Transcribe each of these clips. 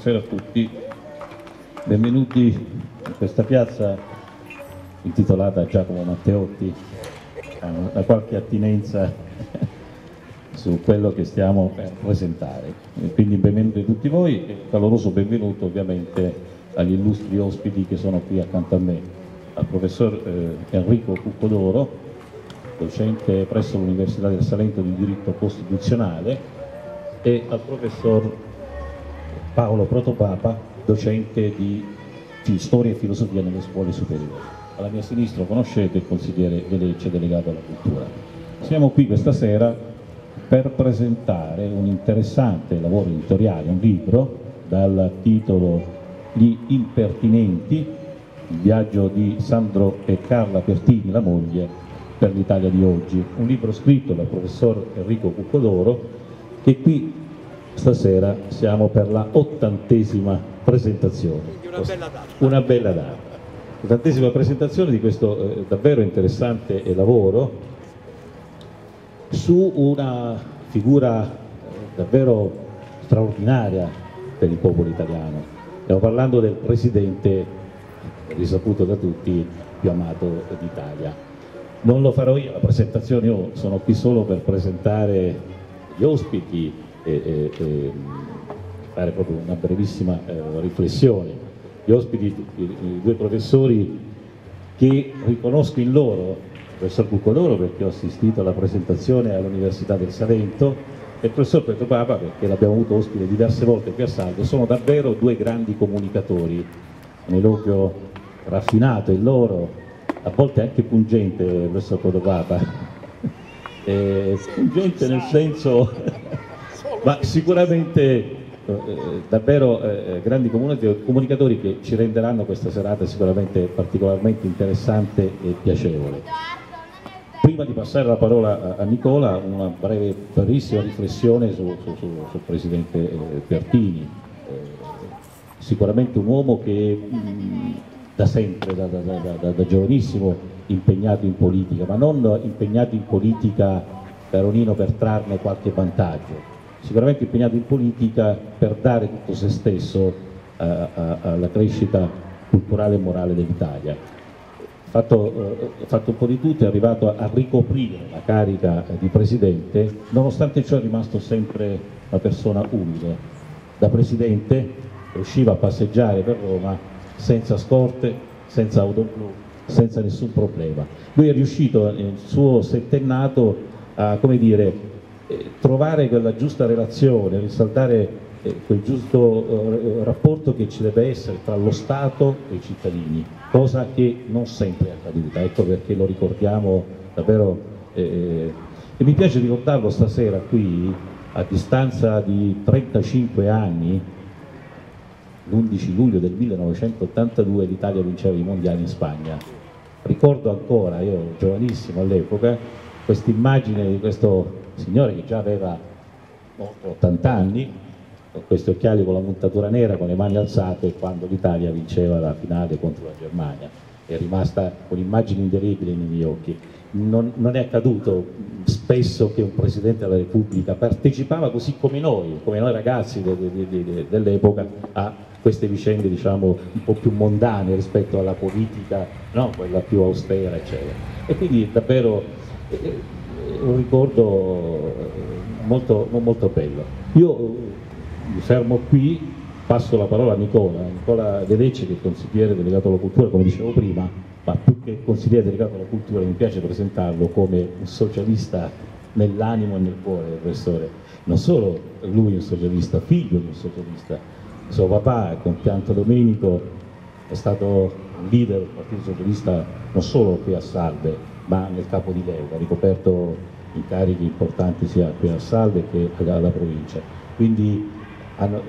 Buonasera, a tutti. Benvenuti in questa piazza intitolata Giacomo Matteotti, da qualche attinenza su quello che stiamo per presentare. Quindi benvenuti a tutti voi e caloroso benvenuto ovviamente agli illustri ospiti che sono qui accanto a me, al professor eh, Enrico Cuccodoro, docente presso l'Università del Salento di diritto costituzionale e al professor Paolo Protopapa, docente di storia e filosofia nelle scuole superiori. Alla mia sinistra conoscete il consigliere Velecce, delegato alla cultura. Siamo qui questa sera per presentare un interessante lavoro editoriale, un libro dal titolo Gli impertinenti, il viaggio di Sandro e Carla Pertini, la moglie, per l'Italia di oggi. Un libro scritto dal professor Enrico Cuccodoro che qui stasera siamo per la ottantesima presentazione. Una bella data. Una bella data. Ottantesima presentazione di questo eh, davvero interessante lavoro su una figura eh, davvero straordinaria per il popolo italiano. Stiamo parlando del presidente risaputo da tutti più amato d'Italia. Non lo farò io la presentazione, io sono qui solo per presentare gli ospiti e, e, fare proprio una brevissima eh, riflessione. Gli ospiti, i, due professori che riconosco in loro, il professor Cuccoloro perché ho assistito alla presentazione all'Università del Salento e il professor Petro Papa perché l'abbiamo avuto ospite diverse volte qui a Saldo, sono davvero due grandi comunicatori, un eloquio raffinato in loro, a volte anche pungente, professor Petro Papa, eh, pungente nel senso, ma sicuramente eh, davvero eh, grandi comunicatori che ci renderanno questa serata sicuramente particolarmente interessante e piacevole. Prima di passare la parola a, Nicola, una breve, brevissima riflessione sul su, su, su Presidente eh, Pertini, eh, sicuramente un uomo che mh, da sempre, da, da, da, da giovanissimo, impegnato in politica, ma non impegnato in politica peronino per trarne qualche vantaggio, sicuramente impegnato in politica per dare tutto se stesso uh, alla crescita culturale e morale dell'Italia. Fatto, uh, fatto, un po' di tutto, è arrivato a, a ricoprire la carica di presidente, nonostante ciò è rimasto sempre una persona umile. Da presidente riusciva a passeggiare per Roma senza scorte, senza auto blu, senza nessun problema. Lui è riuscito nel suo settennato a come dire, eh, trovare quella giusta relazione, risaltare eh, quel giusto eh, rapporto che ci deve essere tra lo Stato e i cittadini, cosa che non sempre è accaduta, ecco perché lo ricordiamo davvero e mi piace ricordarlo stasera qui a distanza di 35 anni l'11 luglio del 1982 l'Italia vinceva i mondiali in Spagna. Ricordo ancora, io giovanissimo all'epoca, questa immagine di questo signore che già aveva 80 anni, con questi occhiali con la montatura nera, con le mani alzate, quando l'Italia vinceva la finale contro la Germania. È rimasta un'immagine indelebile nei miei occhi. Non, non, è accaduto spesso che un Presidente della Repubblica partecipava così come noi, come noi ragazzi de, de, de, dell'epoca, a queste vicende diciamo un po' più mondane rispetto alla politica, no? quella più austera eccetera. E quindi davvero eh un ricordo molto, molto bello. Io mi fermo qui, passo la parola a Nicola, Nicola De Lecce che è consigliere delegato alla cultura come dicevo prima, ma più che consigliere delegato alla cultura mi piace presentarlo come un socialista nell'animo e nel cuore professore. Non solo lui è un socialista, figlio di un socialista, suo papà, compianto Domenico, è stato leader del Partito Socialista non solo qui a Salve, ma nel capo di Lega, ha ricoperto incarichi importanti sia qui a Salve che alla provincia. Quindi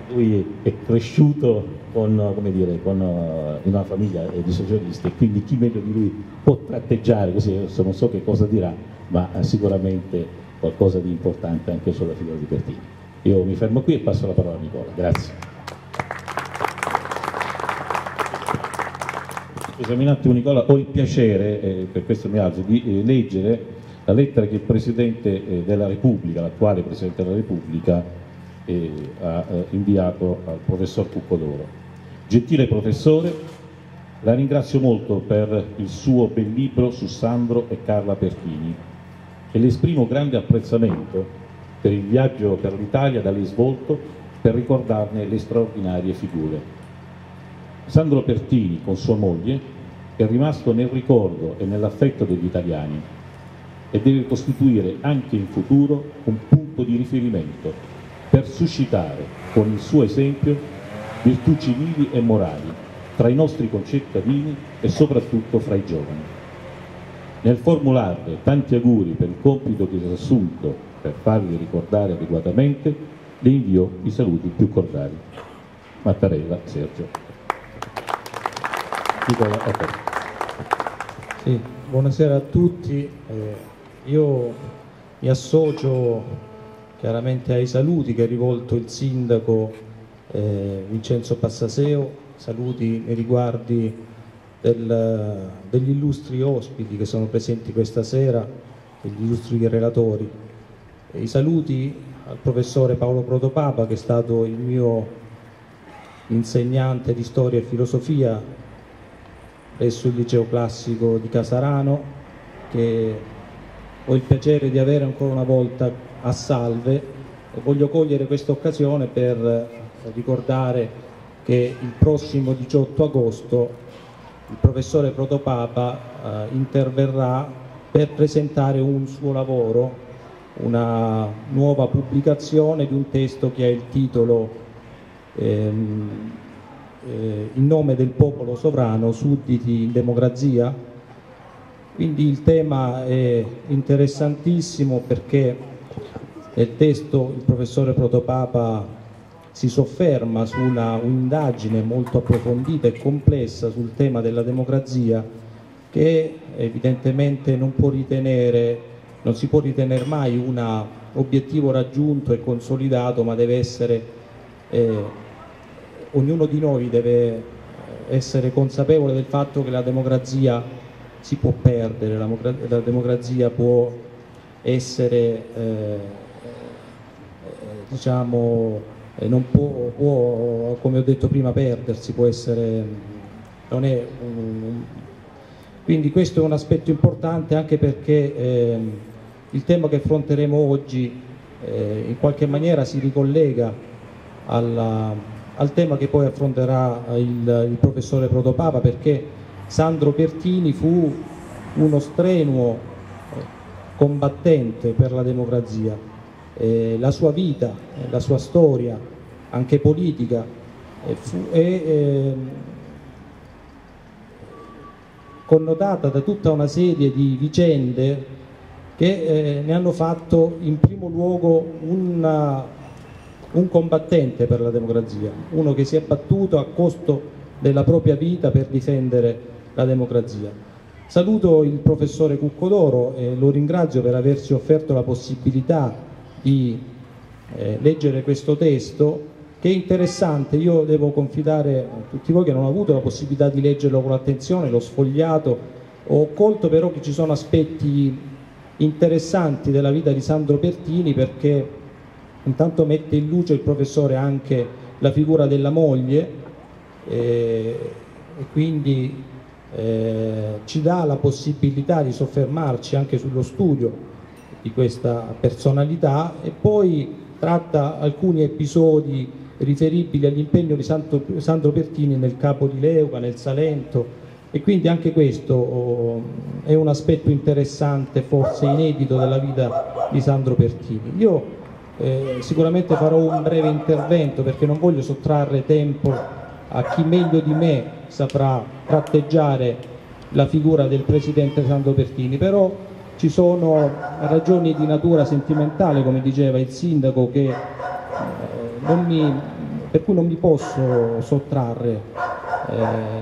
lui è cresciuto con, dire, con, in una famiglia di socialisti e quindi chi meglio di lui può tratteggiare, così adesso non so che cosa dirà, ma sicuramente qualcosa di importante anche sulla figura di Pertini. Io mi fermo qui e passo la parola a Nicola. Grazie. Scusami un attimo Nicola, ho il piacere, eh, per questo mi alzo, di eh, leggere la lettera che il Presidente eh, della Repubblica, l'attuale Presidente della Repubblica, eh, ha eh, inviato al professor Cuccodoro. Gentile professore, la ringrazio molto per il suo bel libro su Sandro e Carla Pertini e le esprimo grande apprezzamento per il viaggio per l'Italia da lei svolto per ricordarne le straordinarie figure. Sandro Pertini, con sua moglie, è rimasto nel ricordo e nell'affetto degli italiani e deve costituire anche in futuro un punto di riferimento per suscitare con il suo esempio virtù civili e morali tra i nostri concittadini e soprattutto fra i giovani. Nel formularle tanti auguri per il compito che si è assunto per farli ricordare adeguatamente, le invio i saluti più cordiali. Mattarella, Sergio. Nicola, te. Sì, buonasera a tutti. Eh, io mi associo chiaramente ai saluti che ha rivolto il sindaco eh, Vincenzo Passaseo, saluti nei riguardi del, degli illustri ospiti che sono presenti questa sera, degli illustri relatori. E I saluti al professore Paolo Protopapa che è stato il mio insegnante di storia e filosofia presso il liceo classico di Casarano che ho il piacere di avere ancora una volta a salve. E voglio cogliere questa occasione per ricordare che il prossimo 18 agosto il professore Protopapa eh, interverrà per presentare un suo lavoro, una nuova pubblicazione di un testo che ha il titolo ehm, eh, in nome del popolo sovrano, sudditi in democrazia. Quindi il tema è interessantissimo perché nel testo il professore Protopapa si sofferma su un'indagine molto approfondita e complessa sul tema della democrazia che evidentemente non, ritenere, non si può ritenere mai un obiettivo raggiunto e consolidato, ma deve essere eh, ognuno di noi deve eh, essere consapevole del fatto che la democrazia si può perdere, la, democrazia può essere, eh, eh diciamo, eh, non può, può, come ho detto prima, perdersi, può essere, non è un, quindi questo è un aspetto importante anche perché eh, il tema che affronteremo oggi eh, in qualche maniera si ricollega alla, al tema che poi affronterà il, il professore Protopapa perché Sandro Pertini fu uno strenuo eh, combattente per la democrazia. Eh, la sua vita, eh, la sua storia, anche politica, eh, è eh, connotata da tutta una serie di vicende che eh, ne hanno fatto in primo luogo una un combattente per la democrazia, uno che si è battuto a costo della propria vita per difendere la democrazia. Saluto il professore Cuccodoro e lo ringrazio per averci offerto la possibilità di eh, leggere questo testo che è interessante, io devo confidare a tutti voi che non ho avuto la possibilità di leggerlo con attenzione, l'ho sfogliato, ho colto però che ci sono aspetti interessanti della vita di Sandro Pertini perché Intanto mette in luce il professore anche la figura della moglie eh, e quindi eh, ci dà la possibilità di soffermarci anche sullo studio di questa personalità e poi tratta alcuni episodi riferibili all'impegno di Santo, Sandro Pertini nel Capo di Leuca, nel Salento e quindi anche questo oh, è un aspetto interessante, forse inedito della vita di Sandro Pertini. Io eh, sicuramente farò un breve intervento perché non voglio sottrarre tempo a chi meglio di me saprà tratteggiare la figura del Presidente Sandro Pertini, però ci sono ragioni di natura sentimentale, come diceva il Sindaco, che, eh, mi, per cui non mi posso sottrarre. Eh,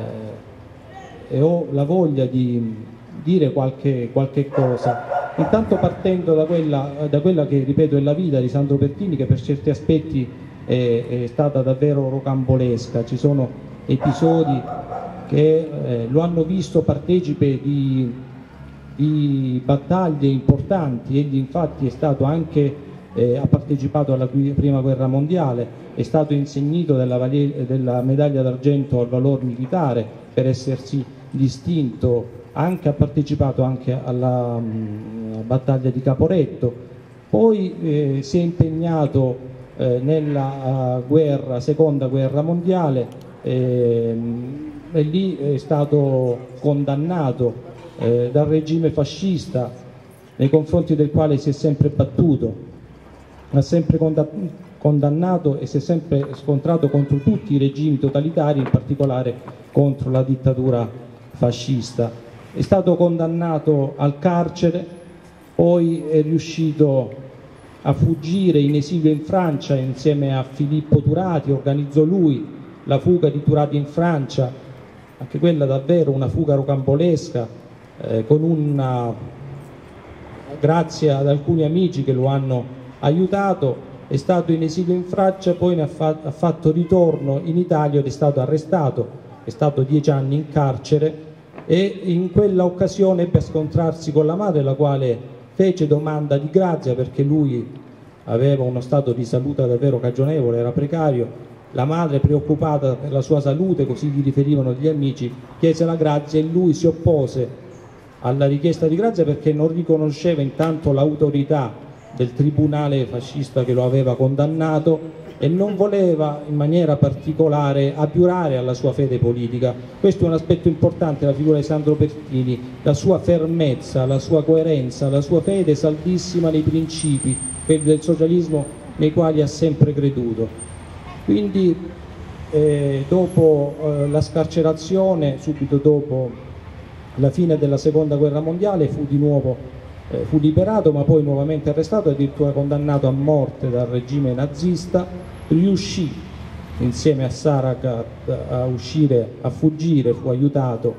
e ho la voglia di dire qualche, qualche cosa. Intanto partendo da quella, da quella, che ripeto è la vita di Sandro Pertini che per certi aspetti è, è stata davvero rocambolesca, ci sono episodi che eh, lo hanno visto partecipe di, di, battaglie importanti, egli infatti è stato anche eh, ha partecipato alla prima guerra mondiale, è stato insignito della, della medaglia d'argento al valor militare per essersi distinto, anche, ha partecipato anche alla mh, battaglia di Caporetto, poi eh, si è impegnato eh, nella uh, guerra, seconda guerra mondiale ehm, e lì è stato condannato eh, dal regime fascista nei confronti del quale si è sempre battuto ha sempre condannato e si è sempre scontrato contro tutti i regimi totalitari, in particolare contro la dittatura fascista. È stato condannato al carcere, poi è riuscito a fuggire in esilio in Francia insieme a Filippo Turati, organizzò lui la fuga di Turati in Francia, anche quella davvero una fuga rocambolesca, eh, una, grazie ad alcuni amici che lo hanno aiutato, è stato in esilio in Francia, poi ne ha, fa ha fatto ritorno in Italia ed è stato arrestato, è stato dieci anni in carcere e in quella occasione per scontrarsi con la madre, la quale fece domanda di grazia perché lui aveva uno stato di salute davvero cagionevole, era precario, la madre preoccupata per la sua salute, così gli riferivano gli amici, chiese la grazia e lui si oppose alla richiesta di grazia perché non riconosceva intanto l'autorità del tribunale fascista che lo aveva condannato e non voleva in maniera particolare abiurare alla sua fede politica. Questo è un aspetto importante della figura di Sandro Pertini, la sua fermezza, la sua coerenza, la sua fede saldissima nei principi, del socialismo nei quali ha sempre creduto. Quindi eh, dopo eh, la scarcerazione, subito dopo la fine della seconda guerra mondiale, fu di nuovo eh, fu liberato ma poi nuovamente arrestato e addirittura condannato a morte dal regime nazista, riuscì insieme a Sarakat a uscire, a fuggire, fu aiutato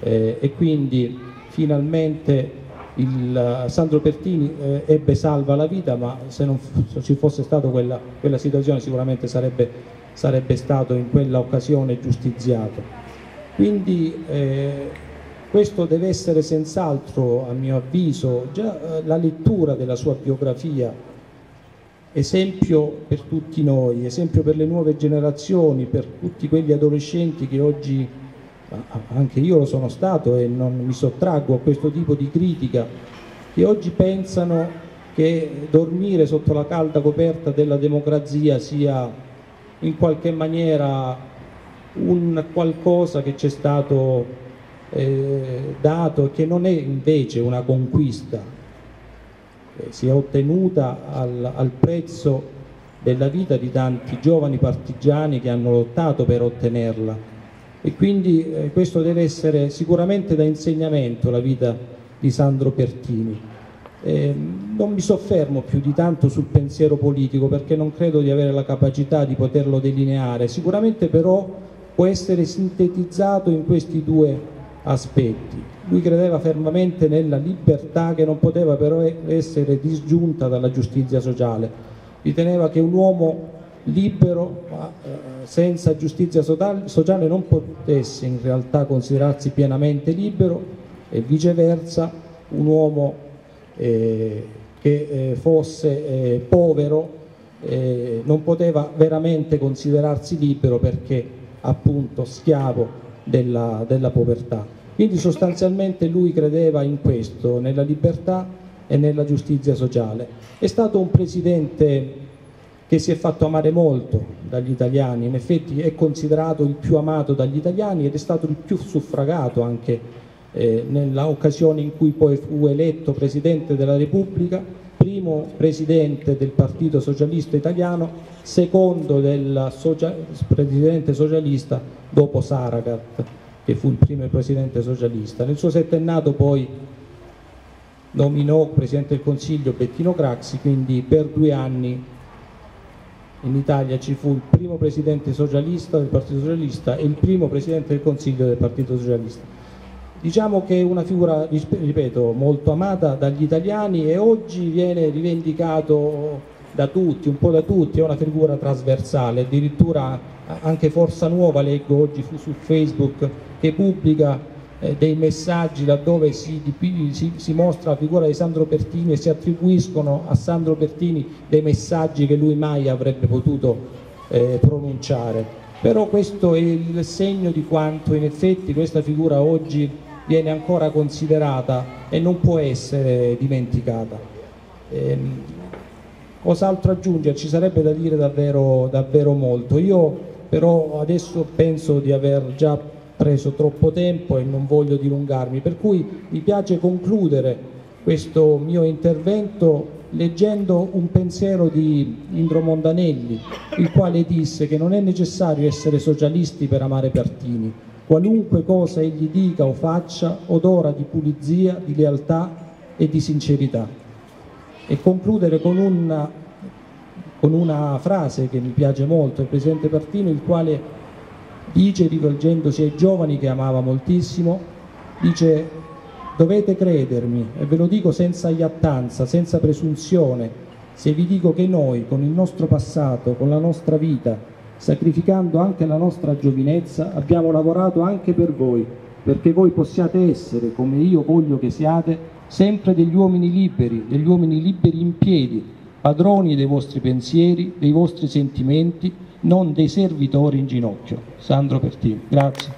eh, e quindi finalmente il, Sandro Pertini eh, ebbe salva la vita ma se non se ci fosse stata quella, quella, situazione sicuramente sarebbe, sarebbe, stato in quella occasione giustiziato. Quindi eh, questo deve essere senz'altro, a mio avviso, già eh, la lettura della sua biografia, esempio per tutti noi, esempio per le nuove generazioni, per tutti quegli adolescenti che oggi, anche io lo sono stato e non mi sottraggo a questo tipo di critica, che oggi pensano che dormire sotto la calda coperta della democrazia sia in qualche maniera un qualcosa che c'è stato eh, dato che non è invece una conquista, eh, si è ottenuta al, al, prezzo della vita di tanti giovani partigiani che hanno lottato per ottenerla e quindi eh, questo deve essere sicuramente da insegnamento la vita di Sandro Pertini. Eh, non mi soffermo più di tanto sul pensiero politico perché non credo di avere la capacità di poterlo delineare, sicuramente però può essere sintetizzato in questi due aspetti. Lui credeva fermamente nella libertà che non poteva però essere disgiunta dalla giustizia sociale. Riteneva che un uomo libero ma eh, senza giustizia sociale non potesse in realtà considerarsi pienamente libero e viceversa un uomo eh, che eh, fosse eh, povero eh, non poteva veramente considerarsi libero perché appunto schiavo della, della povertà. Quindi sostanzialmente lui credeva in questo, nella libertà e nella giustizia sociale. È stato un presidente che si è fatto amare molto dagli italiani, in effetti è considerato il più amato dagli italiani ed è stato il più suffragato anche eh, nella occasione in cui poi fu eletto Presidente della Repubblica, primo Presidente del Partito Socialista Italiano, secondo del socia Presidente Socialista dopo Saragat che fu il primo presidente socialista. Nel suo settennato poi nominò presidente del Consiglio Bettino Craxi, quindi per due anni in Italia ci fu il primo presidente socialista del Partito Socialista e il primo presidente del Consiglio del Partito Socialista. Diciamo che è una figura, ripeto, molto amata dagli italiani e oggi viene rivendicato da tutti, un po' da tutti, è una figura trasversale, addirittura anche Forza Nuova leggo oggi su Facebook che pubblica eh, dei messaggi laddove si, si, si, mostra la figura di Sandro Pertini e si attribuiscono a Sandro Pertini dei messaggi che lui mai avrebbe potuto eh, pronunciare. Però questo è il segno di quanto in effetti questa figura oggi viene ancora considerata e non può essere dimenticata. Ehm, cos'altro aggiungere? Ci sarebbe da dire davvero, davvero molto. Io però adesso penso di aver già preso troppo tempo e non voglio dilungarmi, per cui mi piace concludere questo mio intervento leggendo un pensiero di Indro Mondanelli, il quale disse che non è necessario essere socialisti per amare Pertini, qualunque cosa egli dica o faccia odora di pulizia, di lealtà e di sincerità. E concludere con una, con una frase che mi piace molto, il Presidente Pertini, il quale dice rivolgendosi ai giovani che amava moltissimo, dice dovete credermi e ve lo dico senza iattanza, senza presunzione, se vi dico che noi con il nostro passato, con la nostra vita, sacrificando anche la nostra giovinezza, abbiamo lavorato anche per voi, perché voi possiate essere, come io voglio che siate, sempre degli uomini liberi, degli uomini liberi in piedi, padroni dei vostri pensieri, dei vostri sentimenti, non dei servitori in ginocchio. Sandro Pertini, grazie.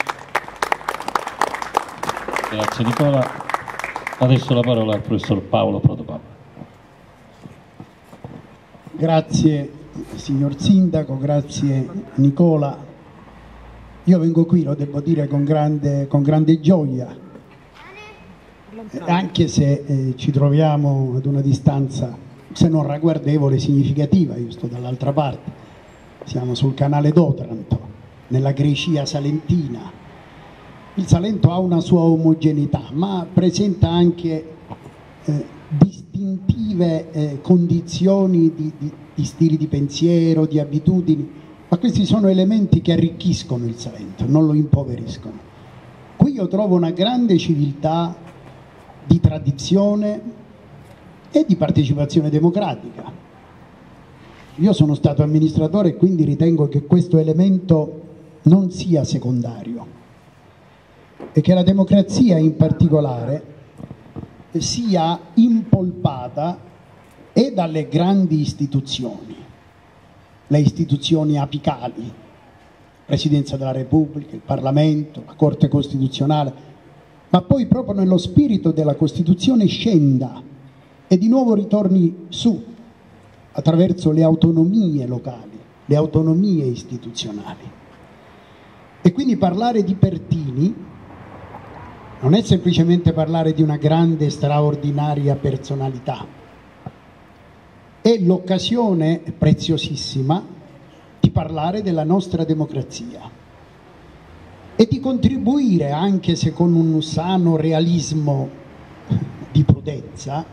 Grazie Nicola. Adesso la parola al professor Paolo Protopapa. Grazie signor Sindaco, grazie Nicola. Io vengo qui, lo devo dire, con grande, con grande gioia, anche se eh, ci troviamo ad una distanza, se non ragguardevole, significativa, io sto dall'altra parte siamo sul canale d'Otranto, nella Grecia salentina. Il Salento ha una sua omogeneità, ma presenta anche eh, distintive eh, condizioni di, di, di stili di pensiero, di abitudini, ma questi sono elementi che arricchiscono il Salento, non lo impoveriscono. Qui io trovo una grande civiltà di tradizione e di partecipazione democratica io sono stato amministratore e quindi ritengo che questo elemento non sia secondario e che la democrazia in particolare sia impolpata e dalle grandi istituzioni, le istituzioni apicali, Presidenza della Repubblica, il Parlamento, la Corte Costituzionale, ma poi proprio nello spirito della Costituzione scenda e di nuovo ritorni su attraverso le autonomie locali, le autonomie istituzionali. E quindi parlare di Pertini non è semplicemente parlare di una grande, straordinaria personalità, è l'occasione preziosissima di parlare della nostra democrazia e di contribuire, anche se con un sano realismo di prudenza,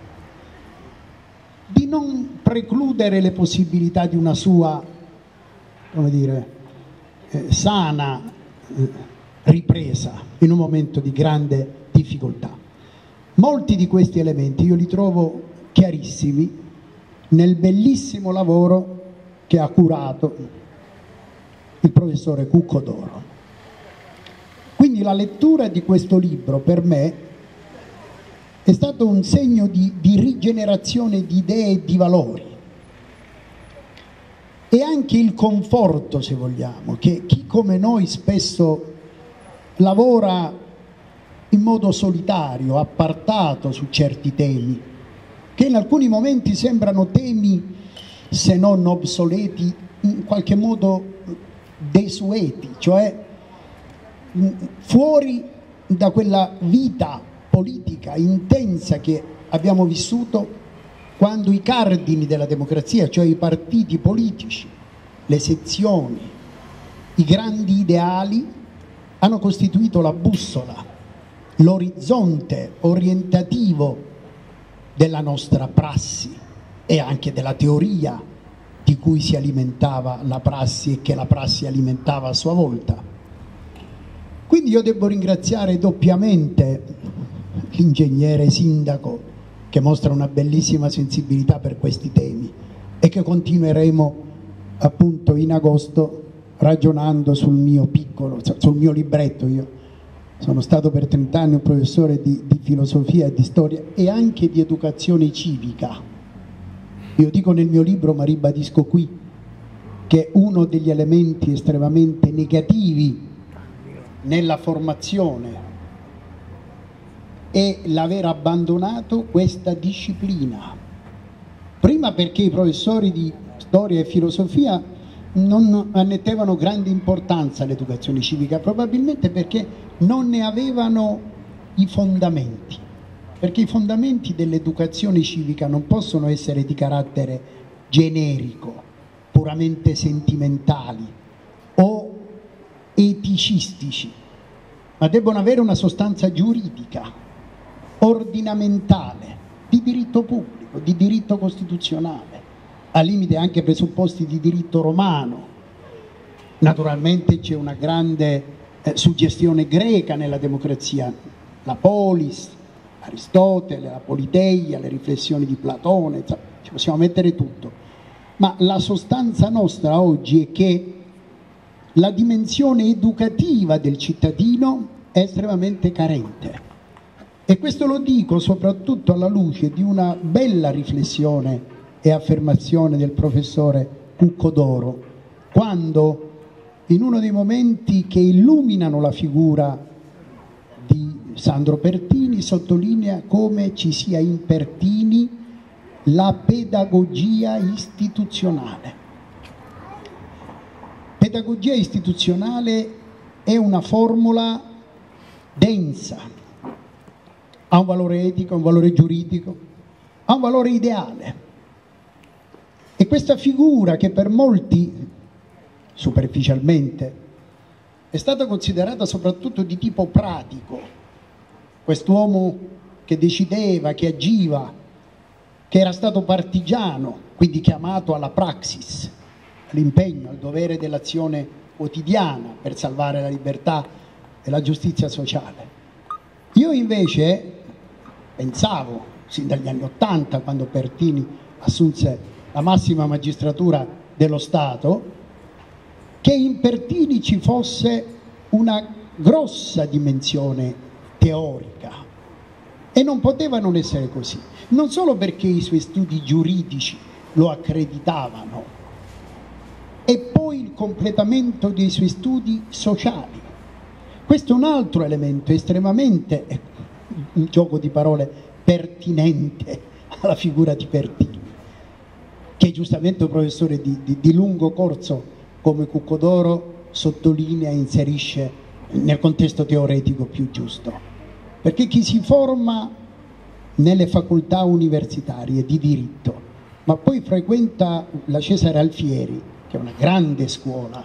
di non precludere le possibilità di una sua, come dire, eh, sana eh, ripresa in un momento di grande difficoltà. Molti di questi elementi io li trovo chiarissimi nel bellissimo lavoro che ha curato il professore Cucco d'Oro. Quindi la lettura di questo libro per me è stato un segno di, di rigenerazione di idee e di valori e anche il conforto, se vogliamo, che chi come noi spesso lavora in modo solitario, appartato su certi temi, che in alcuni momenti sembrano temi, se non obsoleti, in qualche modo desueti, cioè fuori da quella vita politica intensa che abbiamo vissuto quando i cardini della democrazia, cioè i partiti politici, le sezioni, i grandi ideali, hanno costituito la bussola, l'orizzonte orientativo della nostra prassi e anche della teoria di cui si alimentava la prassi e che la prassi alimentava a sua volta. Quindi io devo ringraziare doppiamente l'ingegnere sindaco che mostra una bellissima sensibilità per questi temi e che continueremo appunto in agosto ragionando sul mio piccolo, sul mio libretto io sono stato per 30 anni un professore di, di filosofia e di storia e anche di educazione civica. Io dico nel mio libro, ma ribadisco qui, che uno degli elementi estremamente negativi nella formazione è l'aver abbandonato questa disciplina. Prima perché i professori di storia e filosofia non annettevano grande importanza all'educazione civica, probabilmente perché non ne avevano i fondamenti, perché i fondamenti dell'educazione civica non possono essere di carattere generico, puramente sentimentali o eticistici, ma debbono avere una sostanza giuridica, ordinamentale, di diritto pubblico, di diritto costituzionale, al limite anche presupposti di diritto romano. Naturalmente c'è una grande eh, suggestione greca nella democrazia, la polis, Aristotele, la politeia, le riflessioni di Platone, ci possiamo mettere tutto. Ma la sostanza nostra oggi è che la dimensione educativa del cittadino è estremamente carente. E questo lo dico soprattutto alla luce di una bella riflessione e affermazione del professore Cuccodoro, quando in uno dei momenti che illuminano la figura di Sandro Pertini sottolinea come ci sia in Pertini la pedagogia istituzionale pedagogia istituzionale è una formula densa, ha un valore etico, un valore giuridico, ha un valore ideale. E questa figura che per molti, superficialmente, è stata considerata soprattutto di tipo pratico, quest'uomo che decideva, che agiva, che era stato partigiano, quindi chiamato alla praxis, l'impegno, al dovere dell'azione quotidiana per salvare la libertà e la giustizia sociale. Io invece pensavo, sin dagli anni Ottanta, quando Pertini assunse la massima magistratura dello Stato, che in Pertini ci fosse una grossa dimensione teorica. E non poteva non essere così, non solo perché i suoi studi giuridici lo accreditavano, e poi il completamento dei suoi studi sociali. Questo è un altro elemento estremamente, eh, un gioco di parole, pertinente alla figura di Pertini, che giustamente un professore di, di, di lungo corso come Cuccodoro sottolinea e inserisce nel contesto teoretico più giusto. Perché chi si forma nelle facoltà universitarie di diritto, ma poi frequenta la Cesare Alfieri, che è una grande scuola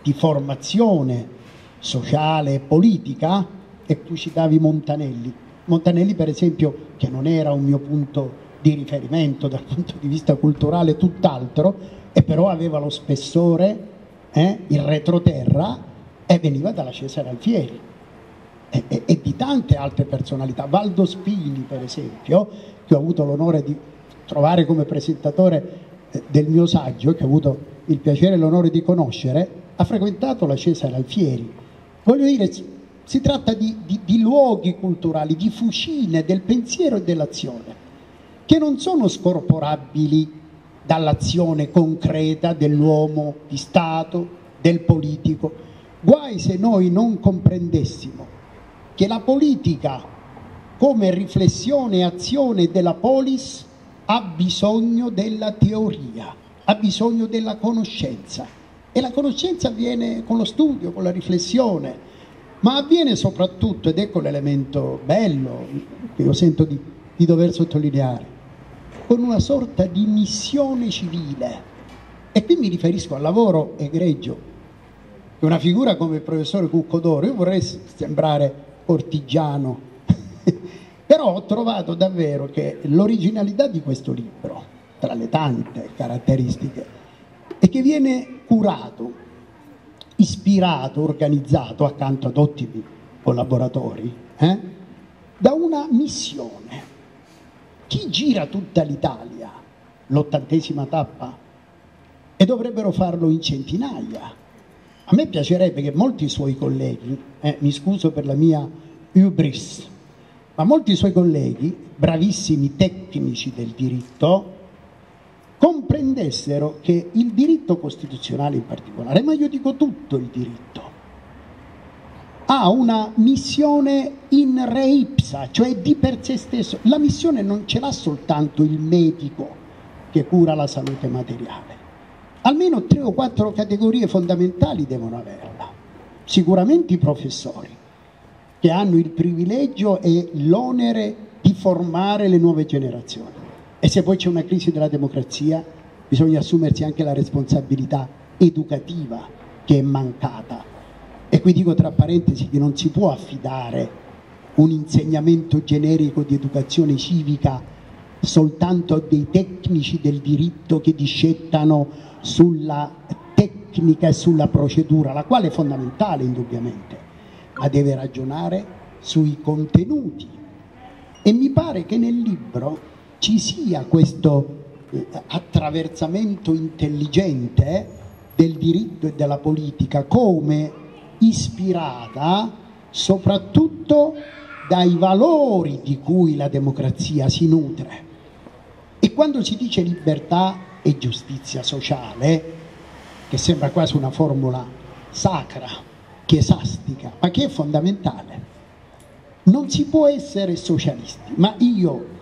di formazione sociale e politica, e tu citavi Montanelli. Montanelli, per esempio, che non era un mio punto di riferimento dal punto di vista culturale, tutt'altro, e però aveva lo spessore, eh, il retroterra, e veniva dalla Cesare Alfieri. E, e, e, di tante altre personalità. Valdo Spini, per esempio, che ho avuto l'onore di trovare come presentatore eh, del mio saggio, che ho avuto il piacere e l'onore di conoscere, ha frequentato la Cesare Alfieri. Voglio dire, si tratta di, di, di luoghi culturali, di fucine del pensiero e dell'azione, che non sono scorporabili dall'azione concreta dell'uomo di Stato, del politico. Guai se noi non comprendessimo che la politica come riflessione e azione della polis ha bisogno della teoria ha bisogno della conoscenza e la conoscenza avviene con lo studio, con la riflessione, ma avviene soprattutto, ed ecco l'elemento bello che io sento di, di dover sottolineare, con una sorta di missione civile. E qui mi riferisco al lavoro egregio che una figura come il professore Cuccodoro, io vorrei sembrare cortigiano, però ho trovato davvero che l'originalità di questo libro tra le tante caratteristiche, e che viene curato, ispirato, organizzato accanto ad ottimi collaboratori, eh, da una missione. Chi gira tutta l'Italia, l'ottantesima tappa, e dovrebbero farlo in centinaia, A me piacerebbe che molti suoi colleghi, eh, mi scuso per la mia hubris, ma molti suoi colleghi, bravissimi tecnici del diritto, comprendessero che il diritto costituzionale in particolare, ma io dico tutto il diritto, ha una missione in re ipsa, cioè di per sé stesso. La missione non ce l'ha soltanto il medico che cura la salute materiale. Almeno tre o quattro categorie fondamentali devono averla. Sicuramente i professori, che hanno il privilegio e l'onere di formare le nuove generazioni. E se poi c'è una crisi della democrazia, bisogna assumersi anche la responsabilità educativa che è mancata. E qui dico tra parentesi che non si può affidare un insegnamento generico di educazione civica soltanto a dei tecnici del diritto che discettano sulla tecnica e sulla procedura, la quale è fondamentale indubbiamente ma deve ragionare sui contenuti. E mi pare che nel libro ci sia questo eh, attraversamento intelligente del diritto e della politica come ispirata soprattutto dai valori di cui la democrazia si nutre. E quando si dice libertà e giustizia sociale, che sembra quasi una formula sacra, chiesastica, ma che è fondamentale. Non si può essere socialisti, ma io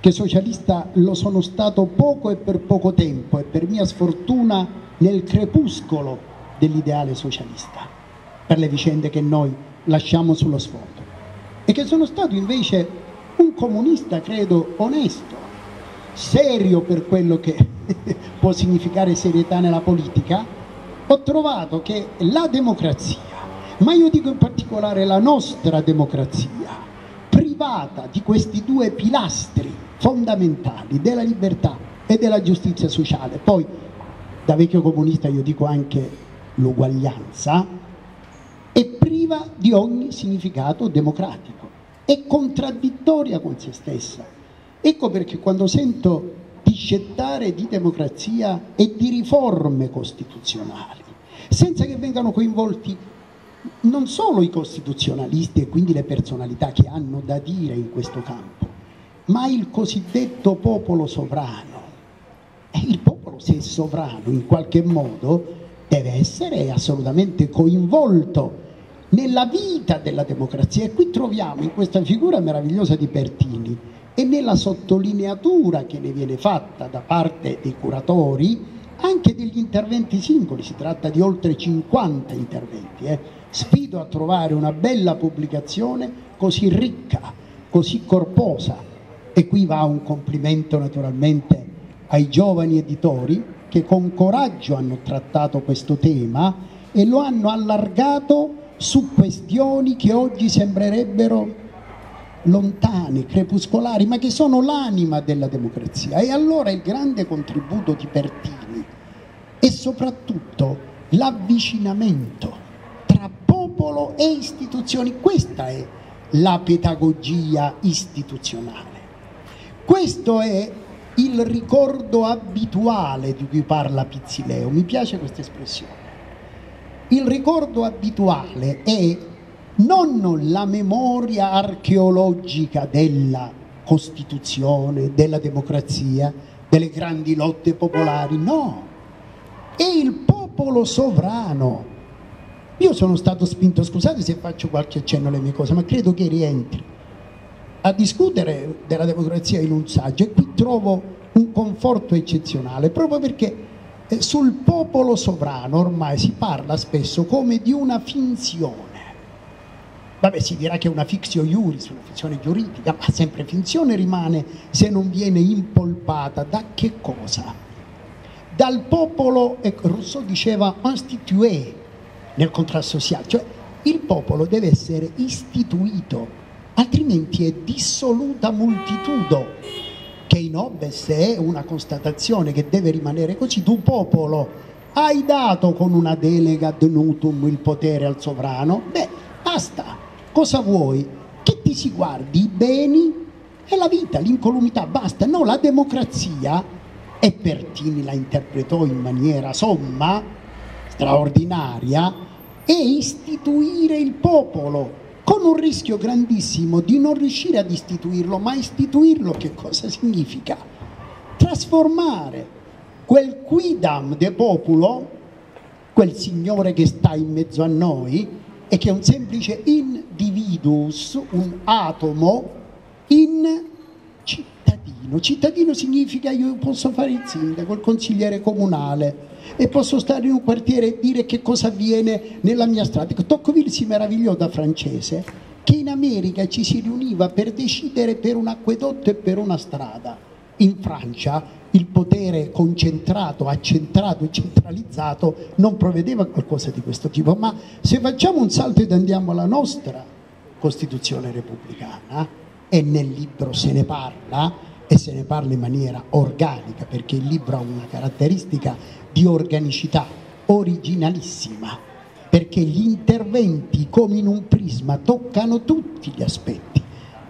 che socialista lo sono stato poco e per poco tempo e per mia sfortuna nel crepuscolo dell'ideale socialista, per le vicende che noi lasciamo sullo sfondo, e che sono stato invece un comunista, credo, onesto, serio per quello che può significare serietà nella politica, ho trovato che la democrazia ma io dico in particolare la nostra democrazia, privata di questi due pilastri fondamentali della libertà e della giustizia sociale, poi da vecchio comunista io dico anche l'uguaglianza, è priva di ogni significato democratico, è contraddittoria con se stessa. Ecco perché quando sento discettare di democrazia e di riforme costituzionali, senza che vengano coinvolti non solo i costituzionalisti e quindi le personalità che hanno da dire in questo campo, ma il cosiddetto popolo sovrano. E il popolo, se è sovrano in qualche modo, deve essere assolutamente coinvolto nella vita della democrazia. E qui troviamo in questa figura meravigliosa di Pertini e nella sottolineatura che ne viene fatta da parte dei curatori anche degli interventi singoli, si tratta di oltre 50 interventi. Eh Sfido a trovare una bella pubblicazione così ricca, così corposa. E qui va un complimento naturalmente ai giovani editori che con coraggio hanno trattato questo tema e lo hanno allargato su questioni che oggi sembrerebbero lontane, crepuscolari, ma che sono l'anima della democrazia. E allora il grande contributo di Pertini è soprattutto l'avvicinamento popolo e istituzioni. Questa è la pedagogia istituzionale. Questo è il ricordo abituale di cui parla Pizzileo. Mi piace questa espressione. Il ricordo abituale è non la memoria archeologica della Costituzione, della democrazia, delle grandi lotte popolari, no, è il popolo sovrano. Io sono stato spinto, scusate se faccio qualche accenno alle mie cose, ma credo che rientri a discutere della democrazia in un saggio e qui trovo un conforto eccezionale, proprio perché sul popolo sovrano ormai si parla spesso come di una finzione. Vabbè, si dirà che è una fictio iuris, una finzione giuridica, ma sempre finzione rimane se non viene impolpata da che cosa? Dal popolo, ecco, Rousseau diceva institué, nel contrasto sociale, cioè il popolo deve essere istituito, altrimenti è dissoluta multitudo, che in Hobbes è una constatazione che deve rimanere così, tu popolo hai dato con una delega ad nutum il potere al sovrano, beh basta, cosa vuoi? Che ti si guardi i beni e la vita, l'incolumità, basta, no, la democrazia, e Pertini la interpretò in maniera somma, straordinaria è istituire il popolo con un rischio grandissimo di non riuscire ad istituirlo, ma istituirlo che cosa significa? Trasformare quel quidam de populo, quel signore che sta in mezzo a noi e che è un semplice individuus, un atomo, in cittadino. Cittadino significa io posso fare il sindaco, il consigliere comunale e posso stare in un quartiere e dire che cosa avviene nella mia strada. Tocqueville si meravigliò da francese che in America ci si riuniva per decidere per un acquedotto e per una strada. In Francia il potere concentrato, accentrato e centralizzato non prevedeva qualcosa di questo tipo, ma se facciamo un salto ed andiamo alla nostra Costituzione repubblicana, e nel libro se ne parla, e se ne parla in maniera organica, perché il libro ha una caratteristica di organicità originalissima, perché gli interventi come in un prisma toccano tutti gli aspetti.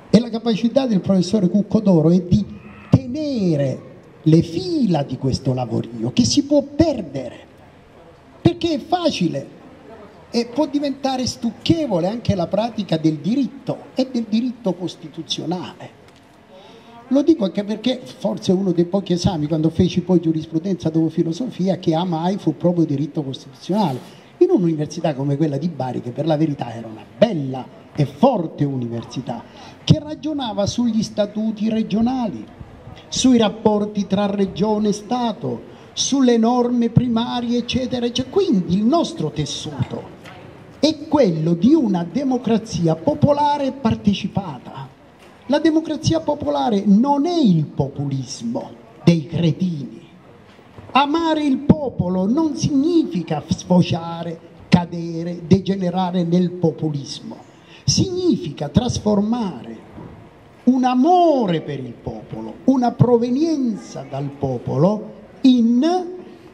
E la capacità del professore Cuccodoro è di tenere le fila di questo lavorio che si può perdere, perché è facile e può diventare stucchevole anche la pratica del diritto e del diritto costituzionale. Lo dico anche perché forse uno dei pochi esami, quando feci poi giurisprudenza dopo filosofia, che amai fu proprio diritto costituzionale. In un'università come quella di Bari, che per la verità era una bella e forte università, che ragionava sugli statuti regionali, sui rapporti tra regione e Stato, sulle norme primarie, eccetera, eccetera. Quindi il nostro tessuto è quello di una democrazia popolare partecipata. La democrazia popolare non è il populismo dei cretini. Amare il popolo non significa sfociare, cadere, degenerare nel populismo. Significa trasformare un amore per il popolo, una provenienza dal popolo in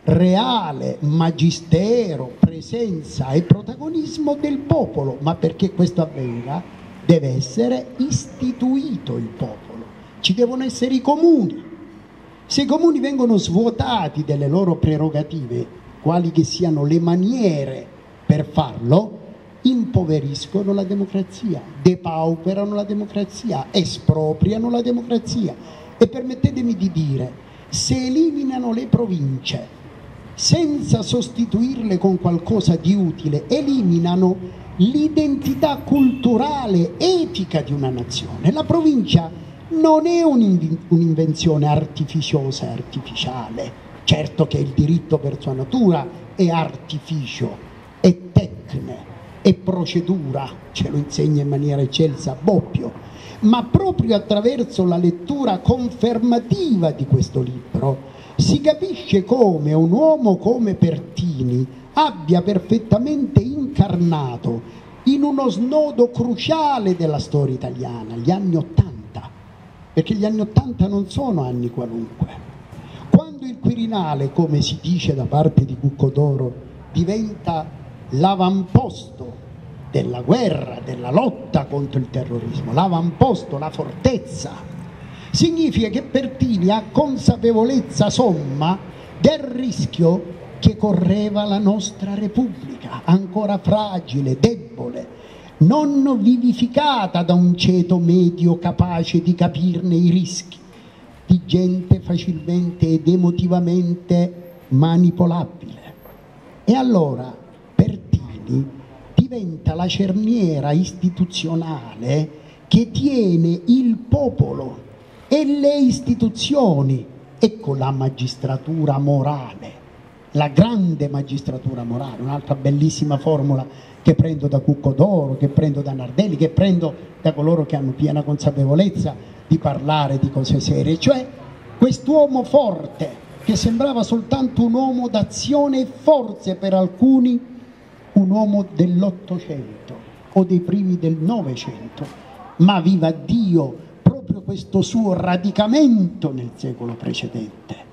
reale magistero, presenza e protagonismo del popolo, ma perché questo avvenga deve essere istituito il popolo, ci devono essere i comuni. Se i comuni vengono svuotati delle loro prerogative, quali che siano le maniere per farlo, impoveriscono la democrazia, depauperano la democrazia, espropriano la democrazia. E permettetemi di dire, se eliminano le province senza sostituirle con qualcosa di utile, eliminano l'identità culturale, etica di una nazione. La provincia non è un'invenzione artificiosa e artificiale, certo che il diritto per sua natura è artificio, è tecne, è procedura, ce lo insegna in maniera eccelsa Boppio, ma proprio attraverso la lettura confermativa di questo libro si capisce come un uomo come Pertini abbia perfettamente incarnato in uno snodo cruciale della storia italiana, gli anni Ottanta, perché gli anni Ottanta non sono anni qualunque. Quando il Quirinale, come si dice da parte di Cuccodoro, diventa l'avamposto della guerra, della lotta contro il terrorismo, l'avamposto, la fortezza, significa che Pertini ha consapevolezza somma del rischio che correva la nostra Repubblica, ancora fragile, debole, non vivificata da un ceto medio capace di capirne i rischi, di gente facilmente ed emotivamente manipolabile. E allora Pertini diventa la cerniera istituzionale che tiene il popolo e le istituzioni. Ecco la magistratura morale, la grande magistratura morale, un'altra bellissima formula che prendo da Cuccodoro, che prendo da Nardelli, che prendo da coloro che hanno piena consapevolezza di parlare di cose serie, cioè quest'uomo forte che sembrava soltanto un uomo d'azione e forse per alcuni un uomo dell'Ottocento o dei primi del Novecento, ma viva Dio proprio questo suo radicamento nel secolo precedente.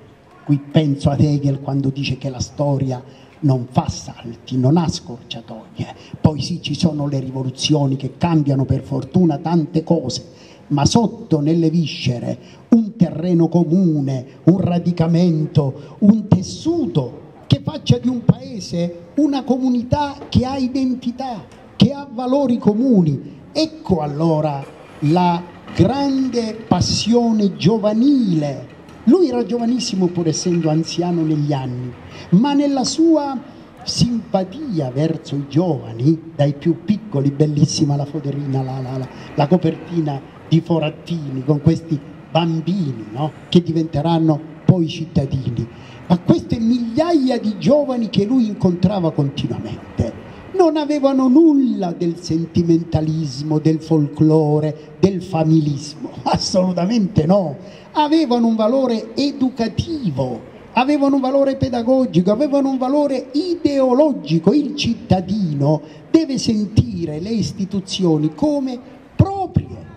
Qui penso ad Hegel quando dice che la storia non fa salti, non ha scorciatoie. Poi sì, ci sono le rivoluzioni che cambiano per fortuna tante cose, ma sotto nelle viscere un terreno comune, un radicamento, un tessuto che fa faccia di un paese una comunità che ha identità, che ha valori comuni. Ecco allora la grande passione giovanile. Lui era giovanissimo pur essendo anziano negli anni, ma nella sua simpatia verso i giovani, dai più piccoli, bellissima la foderina, la, la, la, la copertina di Forattini con questi bambini no? che diventeranno poi cittadini, ma queste migliaia di giovani che lui incontrava continuamente non avevano nulla del sentimentalismo, del folklore, del familismo, assolutamente no, avevano un valore educativo avevano un valore pedagogico, avevano un valore ideologico. Il cittadino deve sentire le istituzioni come proprie,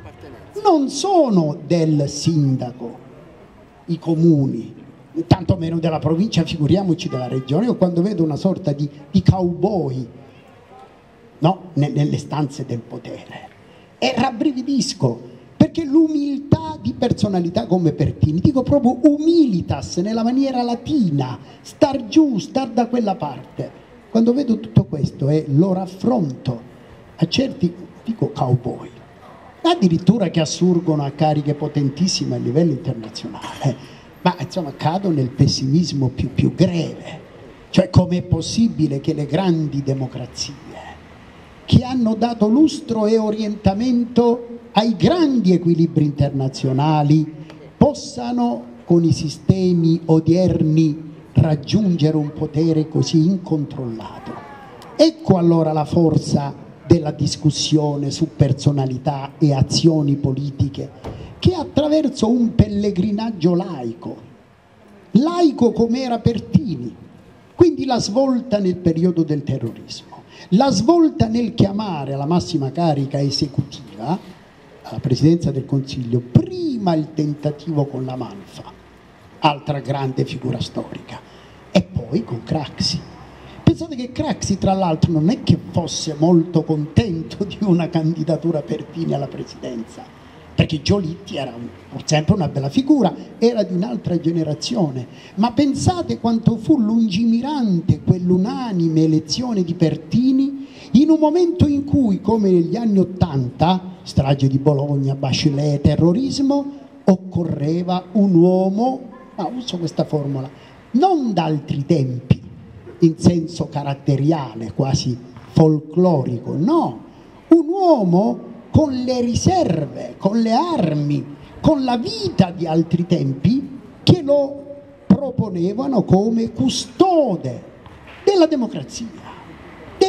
non sono del sindaco, i comuni, tanto meno della provincia, figuriamoci della regione. Io quando vedo una sorta di, di cowboy no? nelle stanze del potere e rabbrividisco perché l'umiltà di personalità come Pertini, dico proprio umilitas nella maniera latina, star giù, star da quella parte. Quando vedo tutto questo e lo raffronto a certi, dico cowboy, addirittura che assurgono a cariche potentissime a livello internazionale, ma insomma cado nel pessimismo più, più greve. Cioè com'è possibile che le grandi democrazie che hanno dato lustro e orientamento ai grandi equilibri internazionali possano con i sistemi odierni raggiungere un potere così incontrollato. Ecco allora la forza della discussione su personalità e azioni politiche che attraverso un pellegrinaggio laico, laico come era Pertini, quindi la svolta nel periodo del terrorismo, la svolta nel chiamare alla massima carica esecutiva alla presidenza del Consiglio, prima il tentativo con la Manfa, altra grande figura storica, e poi con Craxi. Pensate che Craxi, tra l'altro, non è che fosse molto contento di una candidatura Pertini alla presidenza, perché Giolitti era un, sempre una bella figura, era di un'altra generazione, ma pensate quanto fu lungimirante quell'unanime elezione di Pertini in un momento in cui, come negli anni Ottanta, strage di Bologna, Bachelet, terrorismo, occorreva un uomo, ah, uso questa formula, non d'altri tempi, in senso caratteriale, quasi folclorico, no, un uomo con le riserve, con le armi, con la vita di altri tempi che lo proponevano come custode della democrazia,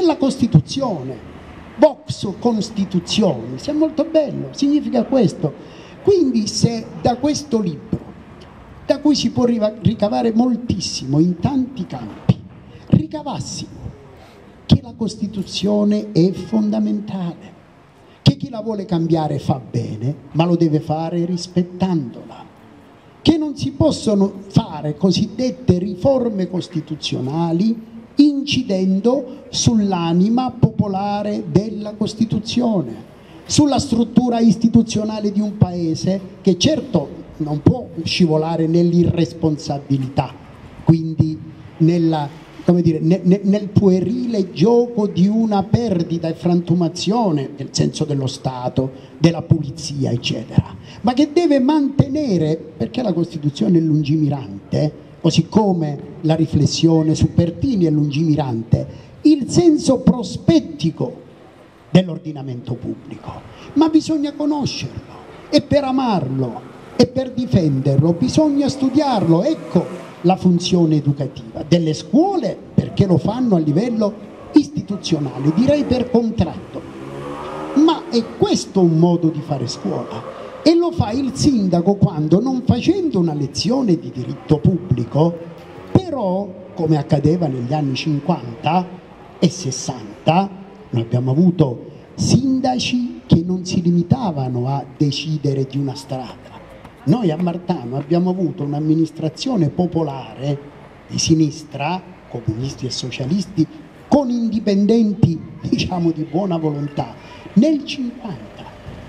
della Costituzione, Vox Costituzioni, è molto bello, significa questo. Quindi se da questo libro, da cui si può ricavare moltissimo in tanti campi, ricavassimo che la Costituzione è fondamentale, che chi la vuole cambiare fa bene, ma lo deve fare rispettandola, che non si possono fare cosiddette riforme costituzionali incidendo sull'anima popolare della Costituzione, sulla struttura istituzionale di un paese che certo non può scivolare nell'irresponsabilità, quindi nella, dire, nel, nel puerile gioco di una perdita e frantumazione del senso dello Stato, della pulizia, eccetera, ma che deve mantenere, perché la Costituzione è lungimirante, così come la riflessione su Pertini è lungimirante, il senso prospettico dell'ordinamento pubblico, ma bisogna conoscerlo e per amarlo e per difenderlo bisogna studiarlo, ecco la funzione educativa delle scuole perché lo fanno a livello istituzionale, direi per contratto, ma è questo un modo di fare scuola e lo fa il sindaco quando non facendo una lezione di diritto pubblico, però come accadeva negli anni 50 e 60, noi abbiamo avuto sindaci che non si limitavano a decidere di una strada. Noi a Martano abbiamo avuto un'amministrazione popolare di sinistra, comunisti e socialisti, con indipendenti, diciamo, di buona volontà, nel 50,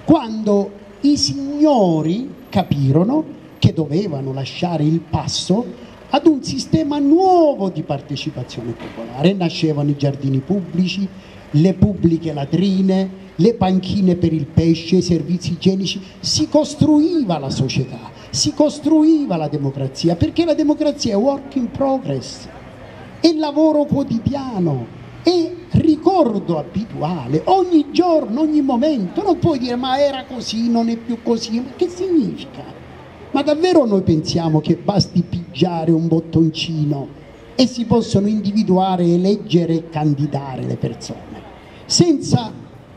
quando i signori capirono che dovevano lasciare il passo ad un sistema nuovo di partecipazione popolare. Nascevano i giardini pubblici, le pubbliche latrine, le panchine per il pesce, i servizi igienici, si costruiva la società, si costruiva la democrazia, perché la democrazia è work in progress, è lavoro quotidiano, è ricordo abituale, ogni giorno, ogni momento, non puoi dire ma era così, non è più così, ma che significa? Ma davvero noi pensiamo che basti pigiare un bottoncino e si possono individuare, eleggere e candidare le persone, senza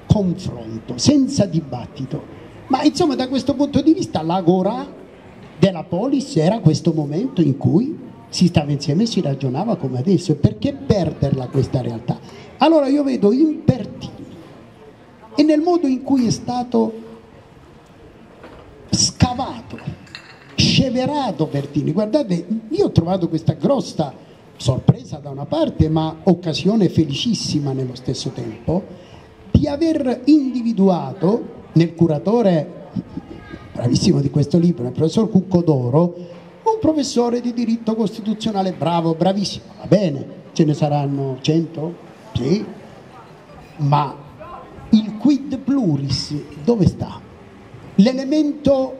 confronto, senza dibattito. Ma insomma da questo punto di vista l'agora della polis era questo momento in cui si stava insieme e si ragionava come adesso. Perché perderla questa realtà? Allora io vedo in Pertini e nel modo in cui è stato scavato, sceverato Pertini. Guardate, io ho trovato questa grossa sorpresa da una parte, ma occasione felicissima nello stesso tempo, di aver individuato nel curatore bravissimo di questo libro, il professor Cuccodoro, professore di diritto costituzionale bravo, bravissimo, va bene, ce ne saranno cento? Sì, ma il quid pluris dove sta? L'elemento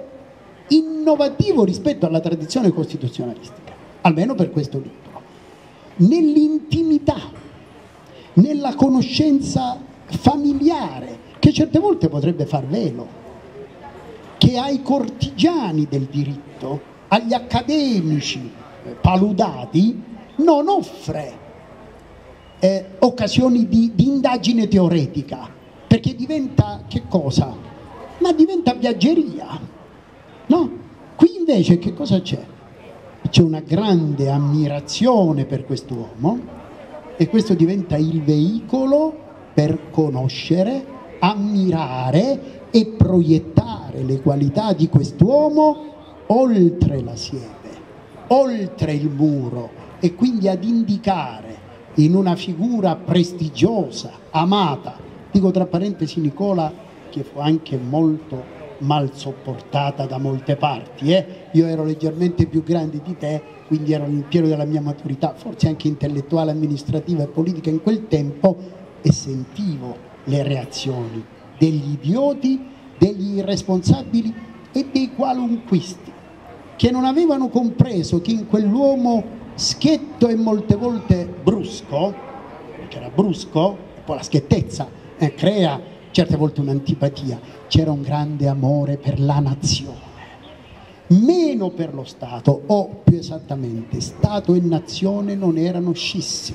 innovativo rispetto alla tradizione costituzionalistica, almeno per questo libro, nell'intimità, nella conoscenza familiare, che certe volte potrebbe far velo, che ai cortigiani del diritto, agli accademici eh, paludati, non offre eh, occasioni di, di indagine teoretica, perché diventa che cosa? Ma diventa viaggeria, no? Qui invece che cosa c'è? C'è una grande ammirazione per quest'uomo e questo diventa il veicolo per conoscere, ammirare e proiettare le qualità di quest'uomo oltre la siepe, oltre il muro e quindi ad indicare in una figura prestigiosa, amata, dico tra parentesi Nicola che fu anche molto mal sopportata da molte parti, eh? io ero leggermente più grande di te, quindi ero nel pieno della mia maturità, forse anche intellettuale, amministrativa e politica in quel tempo e sentivo le reazioni degli idioti, degli irresponsabili e dei qualunquisti, che non avevano compreso che in quell'uomo schietto e molte volte brusco, perché era brusco, e poi la schiettezza eh, crea certe volte un'antipatia, c'era un grande amore per la nazione, meno per lo Stato, o più esattamente, Stato e nazione non erano scissi.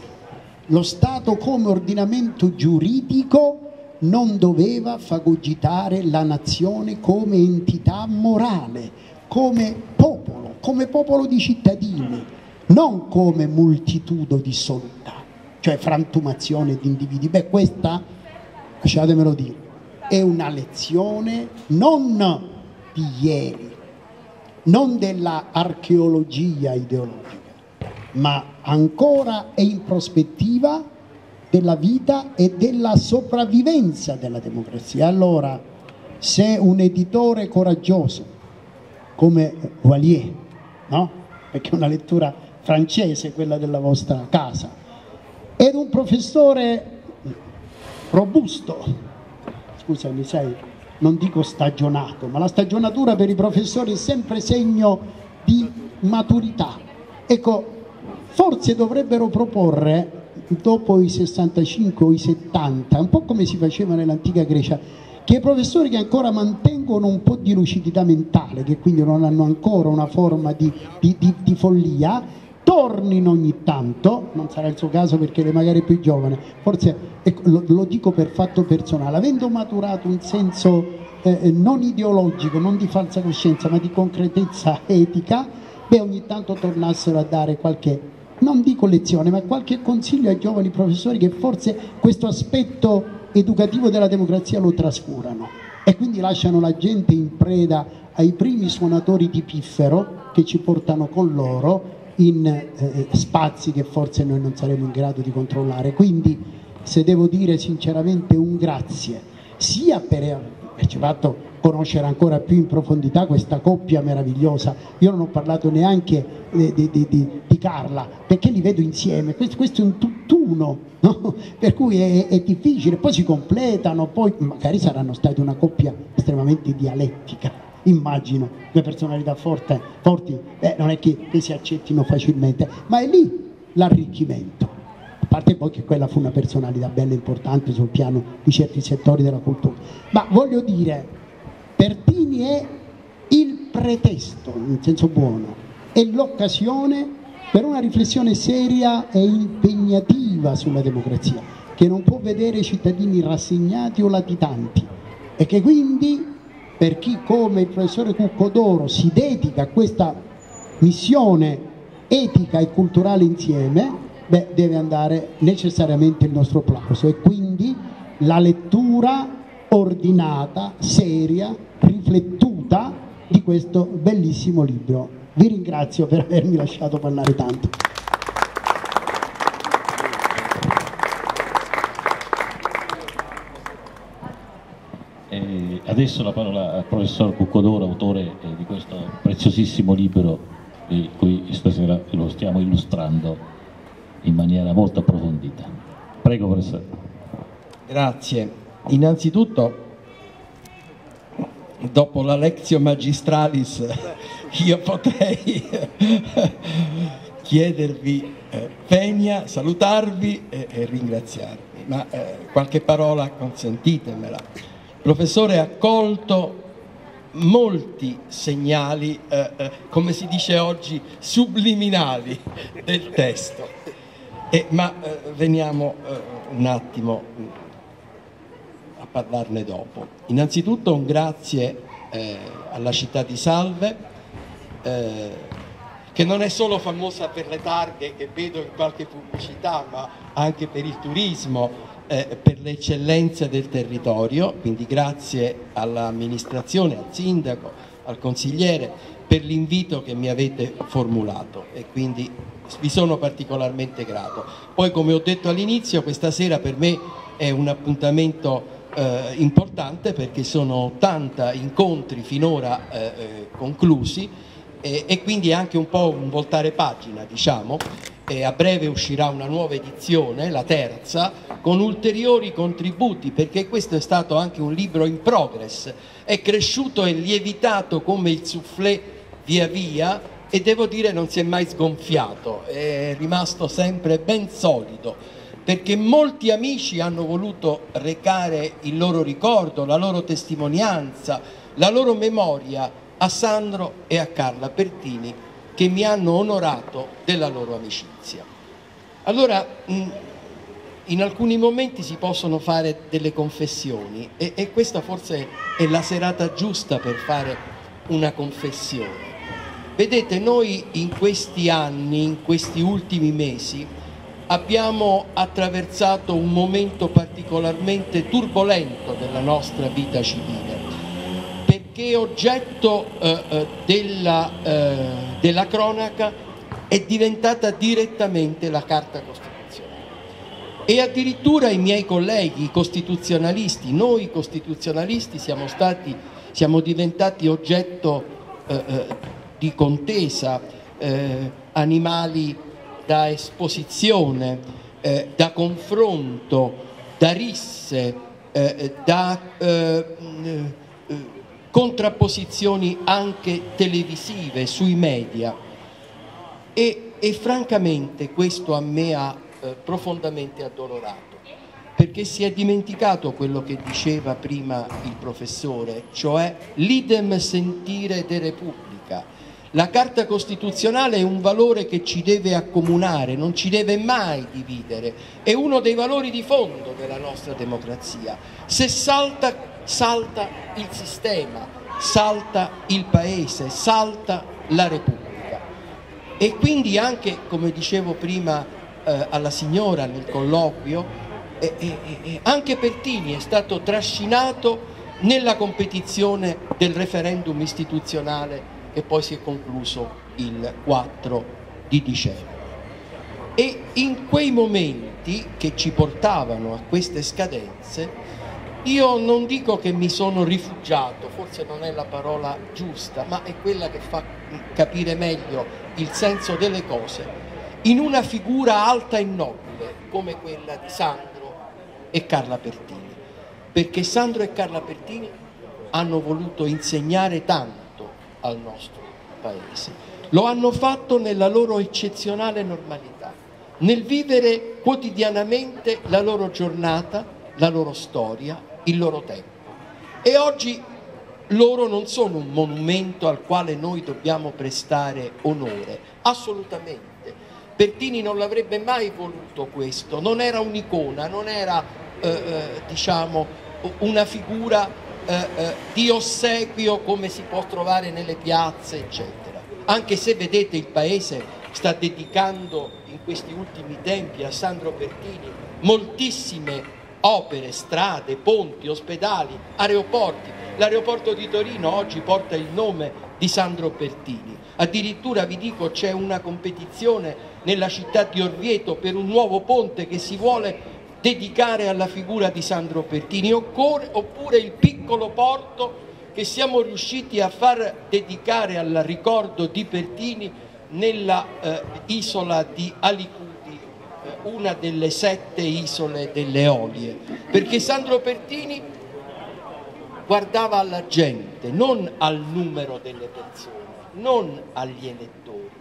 Lo Stato come ordinamento giuridico non doveva fagocitare la nazione come entità morale, come popolo, come popolo di cittadini, non come multitudo dissoluta, cioè frantumazione di individui. Beh, questa, lasciatemelo dire, è una lezione non di ieri, non della archeologia ideologica, ma ancora e in prospettiva della vita e della sopravvivenza della democrazia. Allora, se un editore coraggioso come Valier, no? perché è una lettura francese quella della vostra casa, ed un professore robusto, scusami, sai, non dico stagionato, ma la stagionatura per i professori è sempre segno di maturità. Ecco, forse dovrebbero proporre dopo i 65 o i 70, un po' come si faceva nell'antica Grecia, che i professori che ancora mantengono un po' di lucidità mentale, che quindi non hanno ancora una forma di, di, di, di follia, tornino ogni tanto, non sarà il suo caso perché magari è più giovane, forse ecco, lo, lo, dico per fatto personale, avendo maturato un senso eh, eh non ideologico, non di falsa coscienza, ma di concretezza etica, beh ogni tanto tornassero a dare qualche non dico lezione, ma qualche consiglio ai giovani professori che forse questo aspetto educativo della democrazia lo trascurano e quindi lasciano la gente in preda ai primi suonatori di piffero che ci portano con loro in eh, spazi che forse noi non saremo in grado di controllare. Quindi se devo dire sinceramente un grazie sia per e ci ha fatto conoscere ancora più in profondità questa coppia meravigliosa. Io non ho parlato neanche di, di, di, di Carla, perché li vedo insieme, questo, questo è un tutt'uno, no? per cui è, è, difficile, poi si completano, poi magari saranno stati una coppia estremamente dialettica, immagino, due personalità forte, forti, eh, non è che, che si accettino facilmente, ma è lì l'arricchimento. Parte poi che quella fu una personalità bella e importante sul piano di certi settori della cultura. Ma voglio dire, Pertini è il pretesto, in senso buono, è l'occasione per una riflessione seria e impegnativa sulla democrazia, che non può vedere i cittadini rassegnati o latitanti e che quindi per chi come il professore Cuccodoro si dedica a questa missione etica e culturale insieme, beh, deve andare necessariamente il nostro applauso e quindi la lettura ordinata, seria, riflettuta di questo bellissimo libro. Vi ringrazio per avermi lasciato parlare tanto. E adesso la parola al professor Cuccodoro, autore eh, di questo preziosissimo libro di cui stasera lo stiamo illustrando in maniera molto approfondita. Prego professore. Grazie. Innanzitutto, dopo la lezione magistralis, io potrei chiedervi eh, venia, salutarvi e, e ringraziarvi, ma eh, qualche parola consentitemela. Il professore ha colto molti segnali, eh, eh, come si dice oggi, subliminali del testo. Eh, ma veniamo eh, un attimo parlarne dopo. Innanzitutto un grazie eh, alla città di Salve, eh, che non è solo famosa per le targhe che vedo in qualche pubblicità, ma anche per il turismo, eh, per le eccellenze del territorio, quindi grazie all'amministrazione, al sindaco, al consigliere per l'invito che mi avete formulato e quindi vi sono particolarmente grato. Poi come ho detto all'inizio, questa sera per me è un appuntamento eh, importante perché sono 80 incontri finora eh, eh, conclusi e, quindi anche un po' un voltare pagina diciamo e a breve uscirà una nuova edizione, la terza, con ulteriori contributi perché questo è stato anche un libro in progress, è cresciuto e lievitato come il soufflé via via e devo dire non si è mai sgonfiato, è rimasto sempre ben solido perché molti amici hanno voluto recare il loro ricordo, la loro testimonianza, la loro memoria a Sandro e a Carla Pertini che mi hanno onorato della loro amicizia. Allora, in alcuni momenti si possono fare delle confessioni e, e questa forse è la serata giusta per fare una confessione. Vedete, noi in questi anni, in questi ultimi mesi, abbiamo attraversato un momento particolarmente turbolento della nostra vita civile, perché oggetto eh, eh, della, eh, della cronaca è diventata direttamente la Carta Costituzionale. E addirittura i miei colleghi, costituzionalisti, noi costituzionalisti siamo, stati, siamo diventati oggetto eh, eh, di contesa, eh, animali da esposizione, eh, da confronto, da risse, eh, da eh, eh, contrapposizioni anche televisive sui media. E, e, francamente questo a me ha eh, profondamente addolorato perché si è dimenticato quello che diceva prima il professore, cioè l'idem sentire de Repubblica, la Carta Costituzionale è un valore che ci deve accomunare, non ci deve mai dividere, è uno dei valori di fondo della nostra democrazia. Se salta, salta il sistema, salta il Paese, salta la Repubblica. E quindi anche, come dicevo prima eh, alla signora nel colloquio, eh, eh, eh anche Pertini è stato trascinato nella competizione del referendum istituzionale e poi si è concluso il 4 di dicembre. E in quei momenti che ci portavano a queste scadenze, io non dico che mi sono rifugiato, forse non è la parola giusta, ma è quella che fa capire meglio il senso delle cose, in una figura alta e nobile come quella di Sandro e Carla Pertini, perché Sandro e Carla Pertini hanno voluto insegnare tanto al nostro paese. Lo hanno fatto nella loro eccezionale normalità, nel vivere quotidianamente la loro giornata, la loro storia, il loro tempo. E oggi loro non sono un monumento al quale noi dobbiamo prestare onore, assolutamente. Pertini non l'avrebbe mai voluto questo, non era un'icona, non era eh, eh, diciamo, una figura eh, eh, di ossequio come si può trovare nelle piazze, eccetera. Anche se vedete il paese sta dedicando in questi ultimi tempi a Sandro Pertini moltissime opere, strade, ponti, ospedali, aeroporti. L'aeroporto di Torino oggi porta il nome di Sandro Pertini. Addirittura vi dico c'è una competizione nella città di Orvieto per un nuovo ponte che si vuole dedicare alla figura di Sandro Pertini, oppure il piccolo porto che siamo riusciti a far dedicare al ricordo di Pertini nella eh, isola di Alicante una delle sette isole delle Eolie, perché Sandro Pertini guardava alla gente, non al numero delle persone, non agli elettori.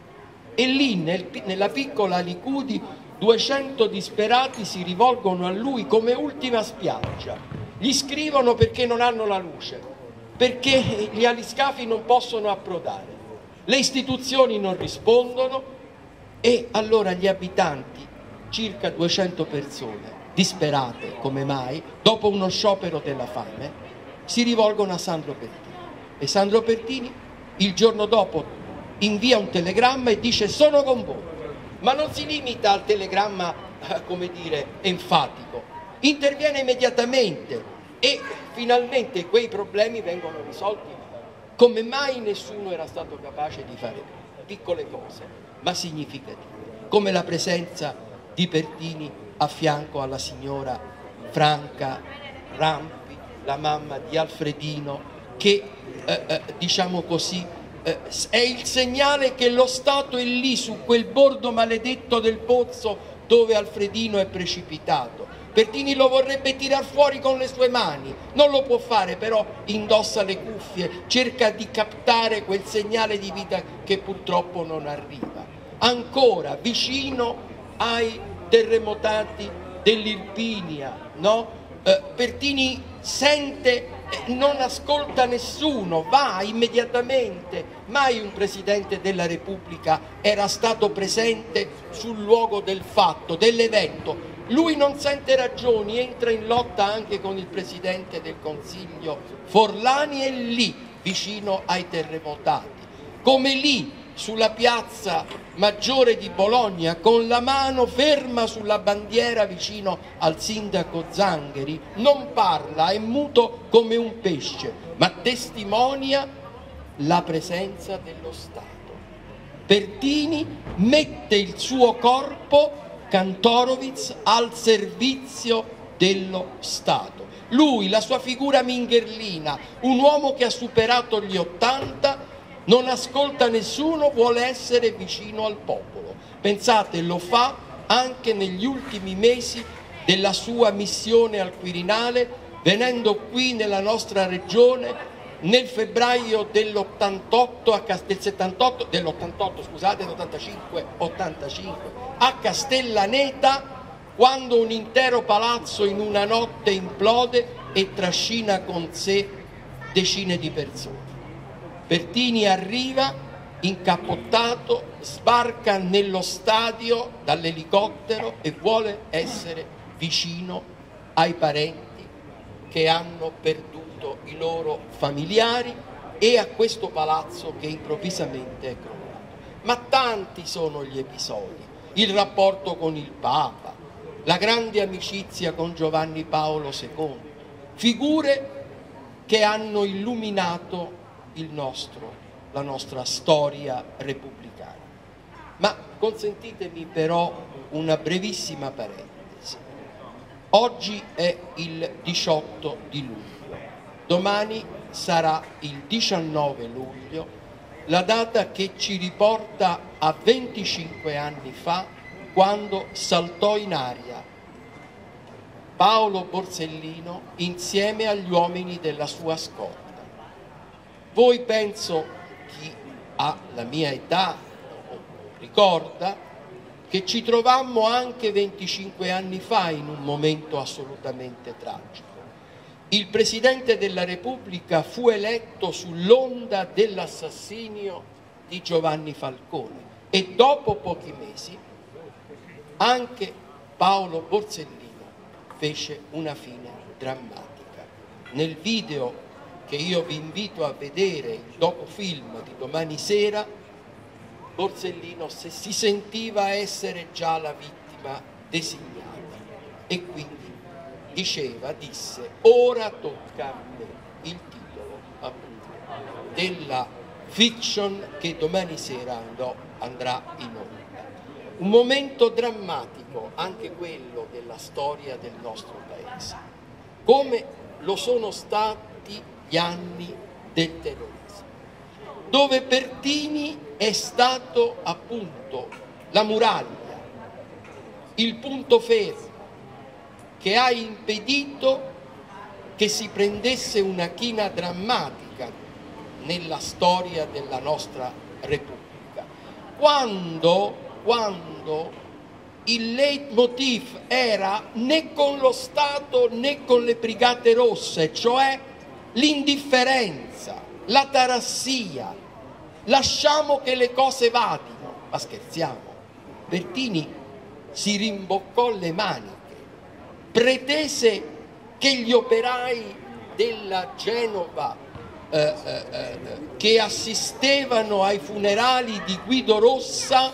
E lì nel, nella piccola Licudi 200 disperati si rivolgono a lui come ultima spiaggia. Gli scrivono perché non hanno la luce, perché gli aliscafi non possono approdare, le istituzioni non rispondono e allora gli abitanti circa 200 persone, disperate come mai, dopo uno sciopero della fame, si rivolgono a Sandro Pertini. E Sandro Pertini il giorno dopo invia un telegramma e dice sono con voi. Ma non si limita al telegramma, eh, come dire, enfatico, interviene immediatamente e finalmente quei problemi vengono risolti come mai nessuno era stato capace di fare piccole cose, ma significative, come la presenza di Pertini a fianco alla signora Franca Rampi, la mamma di Alfredino, che eh, eh, diciamo così è il segnale che lo Stato è lì su quel bordo maledetto del pozzo dove Alfredino è precipitato. Pertini lo vorrebbe tirar fuori con le sue mani, non lo può fare, però indossa le cuffie, cerca di captare quel segnale di vita che purtroppo non arriva. Ancora vicino ai terremotati dell'Irpinia, no? eh, Pertini sente, eh, non ascolta nessuno, va immediatamente, mai un Presidente della Repubblica era stato presente sul luogo del fatto, dell'evento. Lui non sente ragioni, entra in lotta anche con il Presidente del Consiglio Forlani e lì, vicino ai terremotati. Come lì sulla piazza maggiore di Bologna con la mano ferma sulla bandiera vicino al sindaco Zangheri, non parla, è muto come un pesce, ma testimonia la presenza dello Stato. Pertini mette il suo corpo, Kantorowicz, al servizio dello Stato. Lui, la sua figura mingherlina, un uomo che ha superato gli 80, non ascolta nessuno, vuole essere vicino al popolo. Pensate, lo fa anche negli ultimi mesi della sua missione al Quirinale, venendo qui nella nostra regione nel febbraio dell'88, del 78, dell'88 scusate, dell'85, 85, a Castellaneta, quando un intero palazzo in una notte implode e trascina con sé decine di persone. Pertini arriva incappottato, sbarca nello stadio dall'elicottero e vuole essere vicino ai parenti che hanno perduto i loro familiari e a questo palazzo che improvvisamente è crollato. Ma tanti sono gli episodi, il rapporto con il Papa, la grande amicizia con Giovanni Paolo II, figure che hanno illuminato nostro, la nostra storia repubblicana. Ma consentitemi però una brevissima parentesi. Oggi è il 18 di luglio, domani sarà il 19 luglio, la data che ci riporta a 25 anni fa quando saltò in aria Paolo Borsellino insieme agli uomini della sua scorta. Voi penso chi ha la mia età ricorda che ci trovammo anche 25 anni fa in un momento assolutamente tragico. Il Presidente della Repubblica fu eletto sull'onda dell'assassinio di Giovanni Falcone e dopo pochi mesi anche Paolo Borsellino fece una fine drammatica. Nel video che io vi invito a vedere, il docufilm di domani sera, Borsellino si sentiva essere già la vittima designata e quindi diceva, disse, ora tocca a me il titolo appunto della fiction che domani sera andò, andrà in onda. Un momento drammatico, anche quello della storia del nostro Paese, come lo sono stati gli anni del terrorismo, dove Pertini è stato appunto la muraglia, il punto fermo che ha impedito che si prendesse una china drammatica nella storia della nostra Repubblica. Quando quando il leitmotiv era né con lo Stato né con le brigate rosse, cioè l'indifferenza, la tarassia, lasciamo che le cose vadino, ma scherziamo, Bertini si rimboccò le maniche, pretese che gli operai della Genova eh, eh, eh, che assistevano ai funerali di Guido Rossa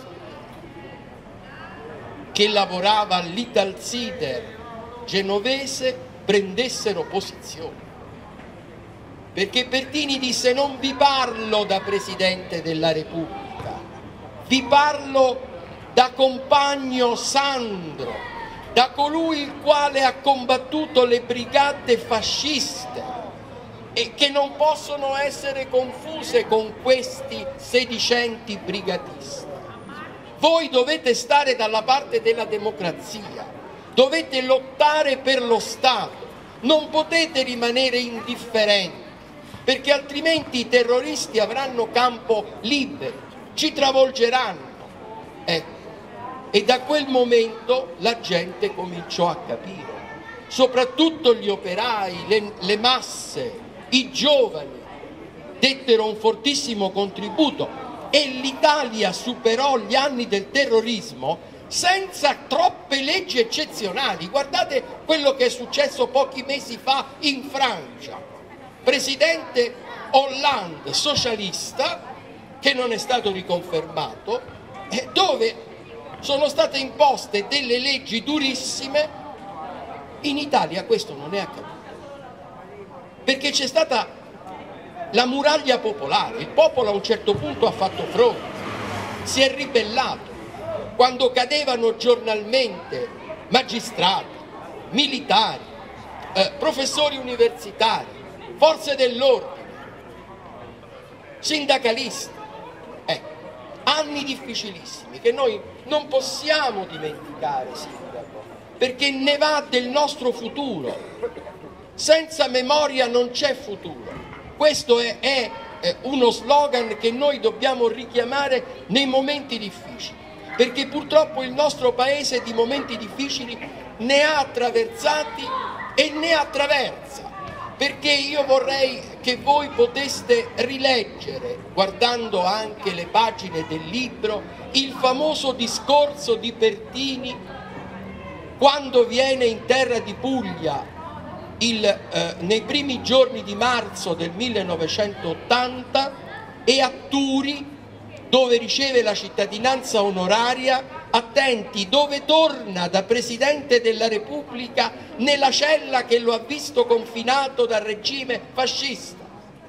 che lavorava all'Italsider genovese prendessero posizione. Perché Pertini disse non vi parlo da Presidente della Repubblica, vi parlo da compagno Sandro, da colui il quale ha combattuto le brigate fasciste e che non possono essere confuse con questi sedicenti brigatisti. Voi dovete stare dalla parte della democrazia, dovete lottare per lo Stato, non potete rimanere indifferenti, perché altrimenti i terroristi avranno campo libero, ci travolgeranno. Ecco. E da quel momento la gente cominciò a capire, soprattutto gli operai, le, le masse, i giovani, dettero un fortissimo contributo e l'Italia superò gli anni del terrorismo senza troppe leggi eccezionali. Guardate quello che è successo pochi mesi fa in Francia. Presidente Hollande, socialista, che non è stato riconfermato, dove sono state imposte delle leggi durissime. In Italia questo non è accaduto, perché c'è stata la muraglia popolare, il popolo a un certo punto ha fatto fronte, si è ribellato, quando cadevano giornalmente magistrati, militari, eh, professori universitari, forze dell'ordine, sindacalisti. Ecco, anni difficilissimi che noi non possiamo dimenticare, sindaco, perché ne va del nostro futuro. Senza memoria non c'è futuro. Questo è, è, è uno slogan che noi dobbiamo richiamare nei momenti difficili, perché purtroppo il nostro paese di momenti difficili ne ha attraversati e ne attraversa perché io vorrei che voi poteste rileggere, guardando anche le pagine del libro, il famoso discorso di Pertini quando viene in terra di Puglia il, eh, nei primi giorni di marzo del 1980 e a Turi dove riceve la cittadinanza onoraria, attenti, dove torna da Presidente della Repubblica nella cella che lo ha visto confinato dal regime fascista.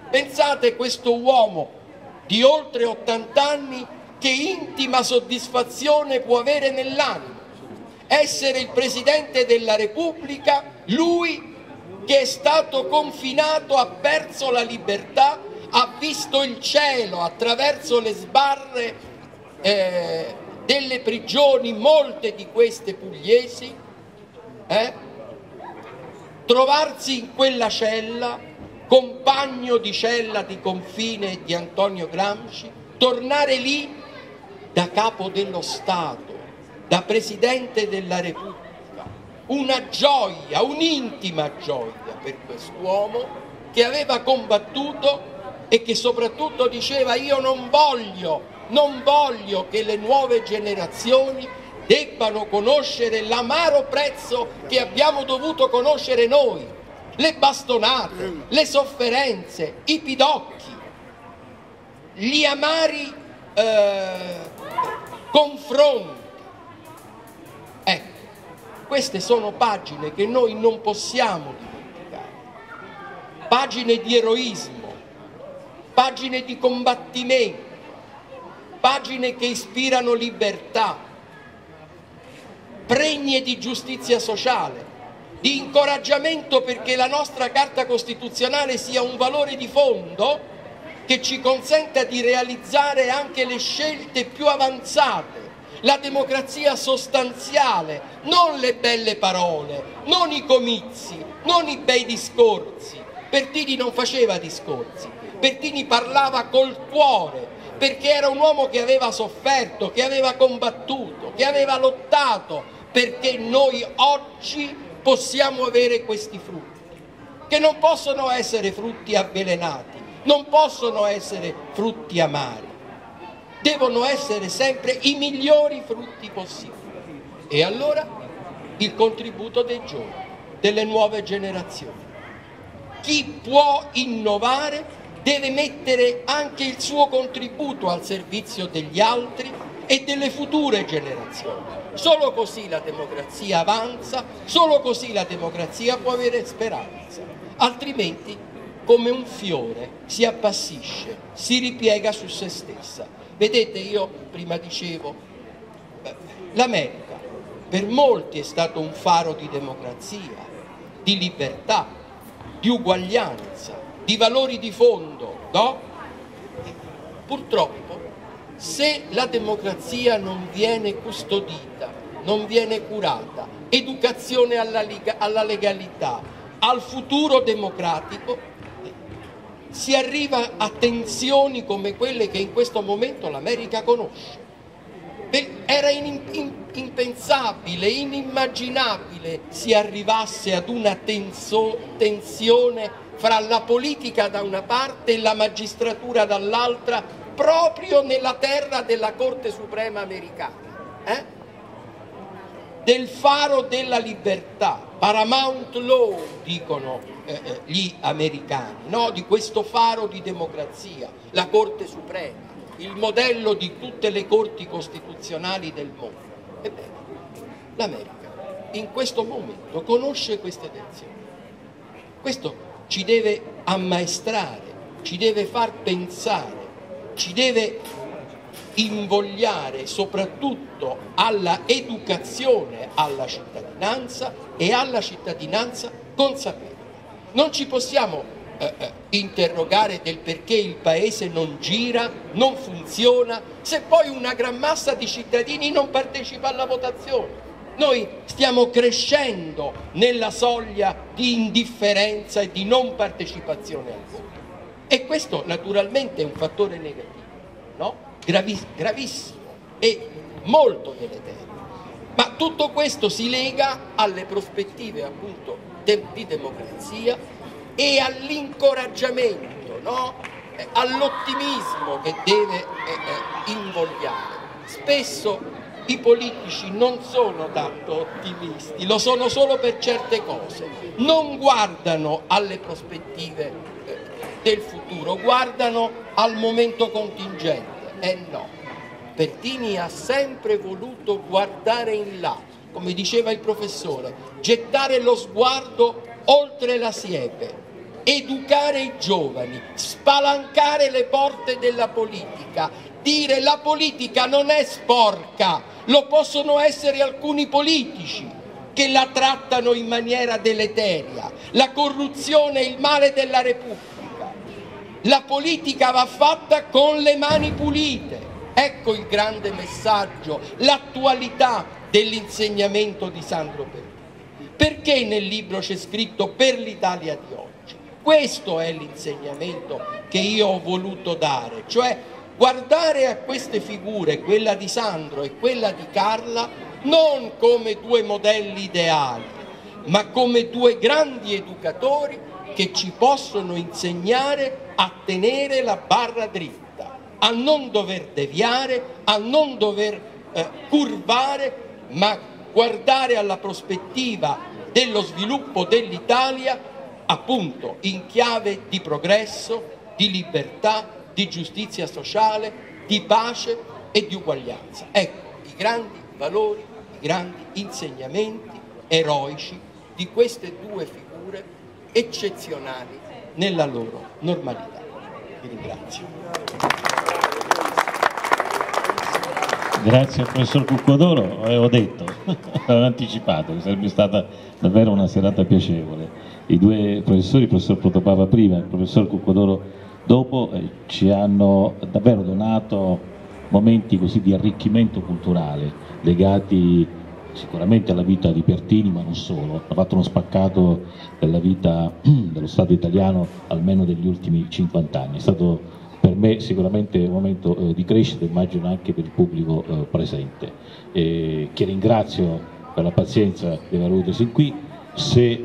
Pensate questo uomo di oltre 80 anni che intima soddisfazione può avere nell'anima essere il Presidente della Repubblica, lui che è stato confinato, ha perso la libertà, ha visto il cielo attraverso le sbarre eh, delle prigioni, molte di queste pugliesi, eh? trovarsi in quella cella, compagno di cella di confine di Antonio Gramsci, tornare lì da capo dello Stato, da Presidente della Repubblica, una gioia, un'intima gioia per quest'uomo che aveva combattuto e che soprattutto diceva io non voglio, non voglio che le nuove generazioni debbano conoscere l'amaro prezzo che abbiamo dovuto conoscere noi, le bastonate, le sofferenze, i pidocchi, gli amari eh, confronti. Ecco, queste sono pagine che noi non possiamo dimenticare, pagine di eroismo, pagine di combattimento, pagine che ispirano libertà, pregne di giustizia sociale, di incoraggiamento perché la nostra Carta Costituzionale sia un valore di fondo che ci consenta di realizzare anche le scelte più avanzate la democrazia sostanziale, non le belle parole, non i comizi, non i bei discorsi. Pertini non faceva discorsi, Pertini parlava col cuore, perché era un uomo che aveva sofferto, che aveva combattuto, che aveva lottato perché noi oggi possiamo avere questi frutti, che non possono essere frutti avvelenati, non possono essere frutti amari devono essere sempre i migliori frutti possibili. E allora il contributo dei giovani, delle nuove generazioni. Chi può innovare deve mettere anche il suo contributo al servizio degli altri e delle future generazioni. Solo così la democrazia avanza, solo così la democrazia può avere speranza, altrimenti come un fiore si appassisce, si ripiega su se stessa. Vedete, io prima dicevo, l'America per molti è stato un faro di democrazia, di libertà, di uguaglianza, di valori di fondo, no? Purtroppo, se la democrazia non viene custodita, non viene curata, educazione alla, alla legalità, al futuro democratico, si arriva a tensioni come quelle che in questo momento l'America conosce. Era impensabile, inimmaginabile si arrivasse ad una tensione fra la politica da una parte e la magistratura dall'altra, proprio nella terra della Corte Suprema americana. Eh? Del faro della libertà, Paramount Law, dicono eh, eh, gli americani, no? di questo faro di democrazia, la Corte Suprema, il modello di tutte le corti costituzionali del mondo. Ebbene, l'America in questo momento conosce queste tensioni. Questo ci deve ammaestrare, ci deve far pensare, ci deve invogliare soprattutto alla educazione alla cittadinanza e alla cittadinanza consapevole. Non ci possiamo eh, eh, interrogare del perché il paese non gira, non funziona, se poi una gran massa di cittadini non partecipa alla votazione. Noi stiamo crescendo nella soglia di indifferenza e di non partecipazione al voto. E questo naturalmente è un fattore negativo, no? Gravis gravissimo e molto deleterio. Ma tutto questo si lega alle prospettive appunto de di democrazia e all'incoraggiamento, no? all'ottimismo che deve eh, eh, invogliare. Spesso i politici non sono tanto ottimisti, lo sono solo per certe cose, non guardano alle prospettive eh, del futuro, guardano al momento contingente. E eh no, Pertini ha sempre voluto guardare in là, come diceva il professore, gettare lo sguardo oltre la siepe, educare i giovani, spalancare le porte della politica, dire la politica non è sporca, lo possono essere alcuni politici che la trattano in maniera deleteria. La corruzione è il male della Repubblica. La politica va fatta con le mani pulite. Ecco il grande messaggio, l'attualità dell'insegnamento di Sandro Pertini. Perché nel libro c'è scritto per l'Italia di oggi? Questo è l'insegnamento che io ho voluto dare, cioè guardare a queste figure, quella di Sandro e quella di Carla, non come due modelli ideali, ma come due grandi educatori che ci possono insegnare a tenere la barra dritta, a non dover deviare, a non dover eh, curvare, ma guardare alla prospettiva dello sviluppo dell'Italia appunto in chiave di progresso, di libertà, di giustizia sociale, di pace e di uguaglianza. Ecco i grandi valori, i grandi insegnamenti eroici di queste due figure eccezionali nella loro normalità. Vi ringrazio. Grazie professor Cuccodoro, avevo detto, avevo anticipato che sarebbe stata davvero una serata piacevole. I due professori, il professor Protopapa prima e il professor Cuccodoro dopo eh, ci hanno davvero donato momenti così di arricchimento culturale legati sicuramente alla vita di Pertini ma non solo, ha fatto uno spaccato della vita dello Stato italiano almeno degli ultimi 50 anni, è stato per me sicuramente un momento eh, di crescita, immagino anche per il pubblico eh, presente, e che ringrazio per la pazienza di aver avuto sin qui, se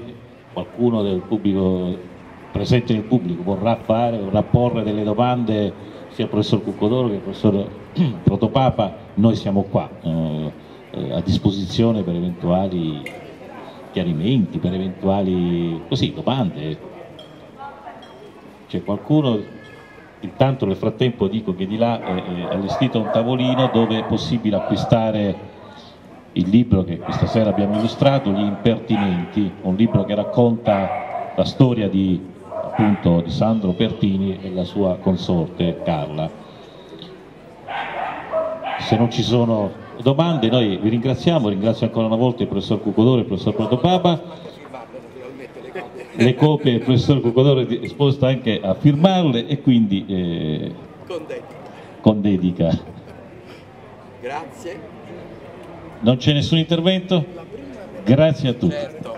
qualcuno del pubblico presente nel pubblico vorrà fare, vorrà porre delle domande sia al professor Cuccodoro che al professor Protopapa, noi siamo qua eh, eh, a disposizione per eventuali chiarimenti, per eventuali così, domande. C'è qualcuno, intanto nel frattempo dico che di là è allestito un tavolino dove è possibile acquistare il libro che questa sera abbiamo illustrato, Gli Impertinenti, un libro che racconta la storia di appunto di Sandro Pertini e la sua consorte Carla. Se non ci sono domande noi vi ringraziamo, ringrazio ancora una volta il professor Cucodore e il professor Protopapa, le copie il professor Cucodore è disposto anche a firmarle e quindi eh, con, dedica. con dedica. Grazie. Non c'è nessun intervento? Grazie a tutti. Certo.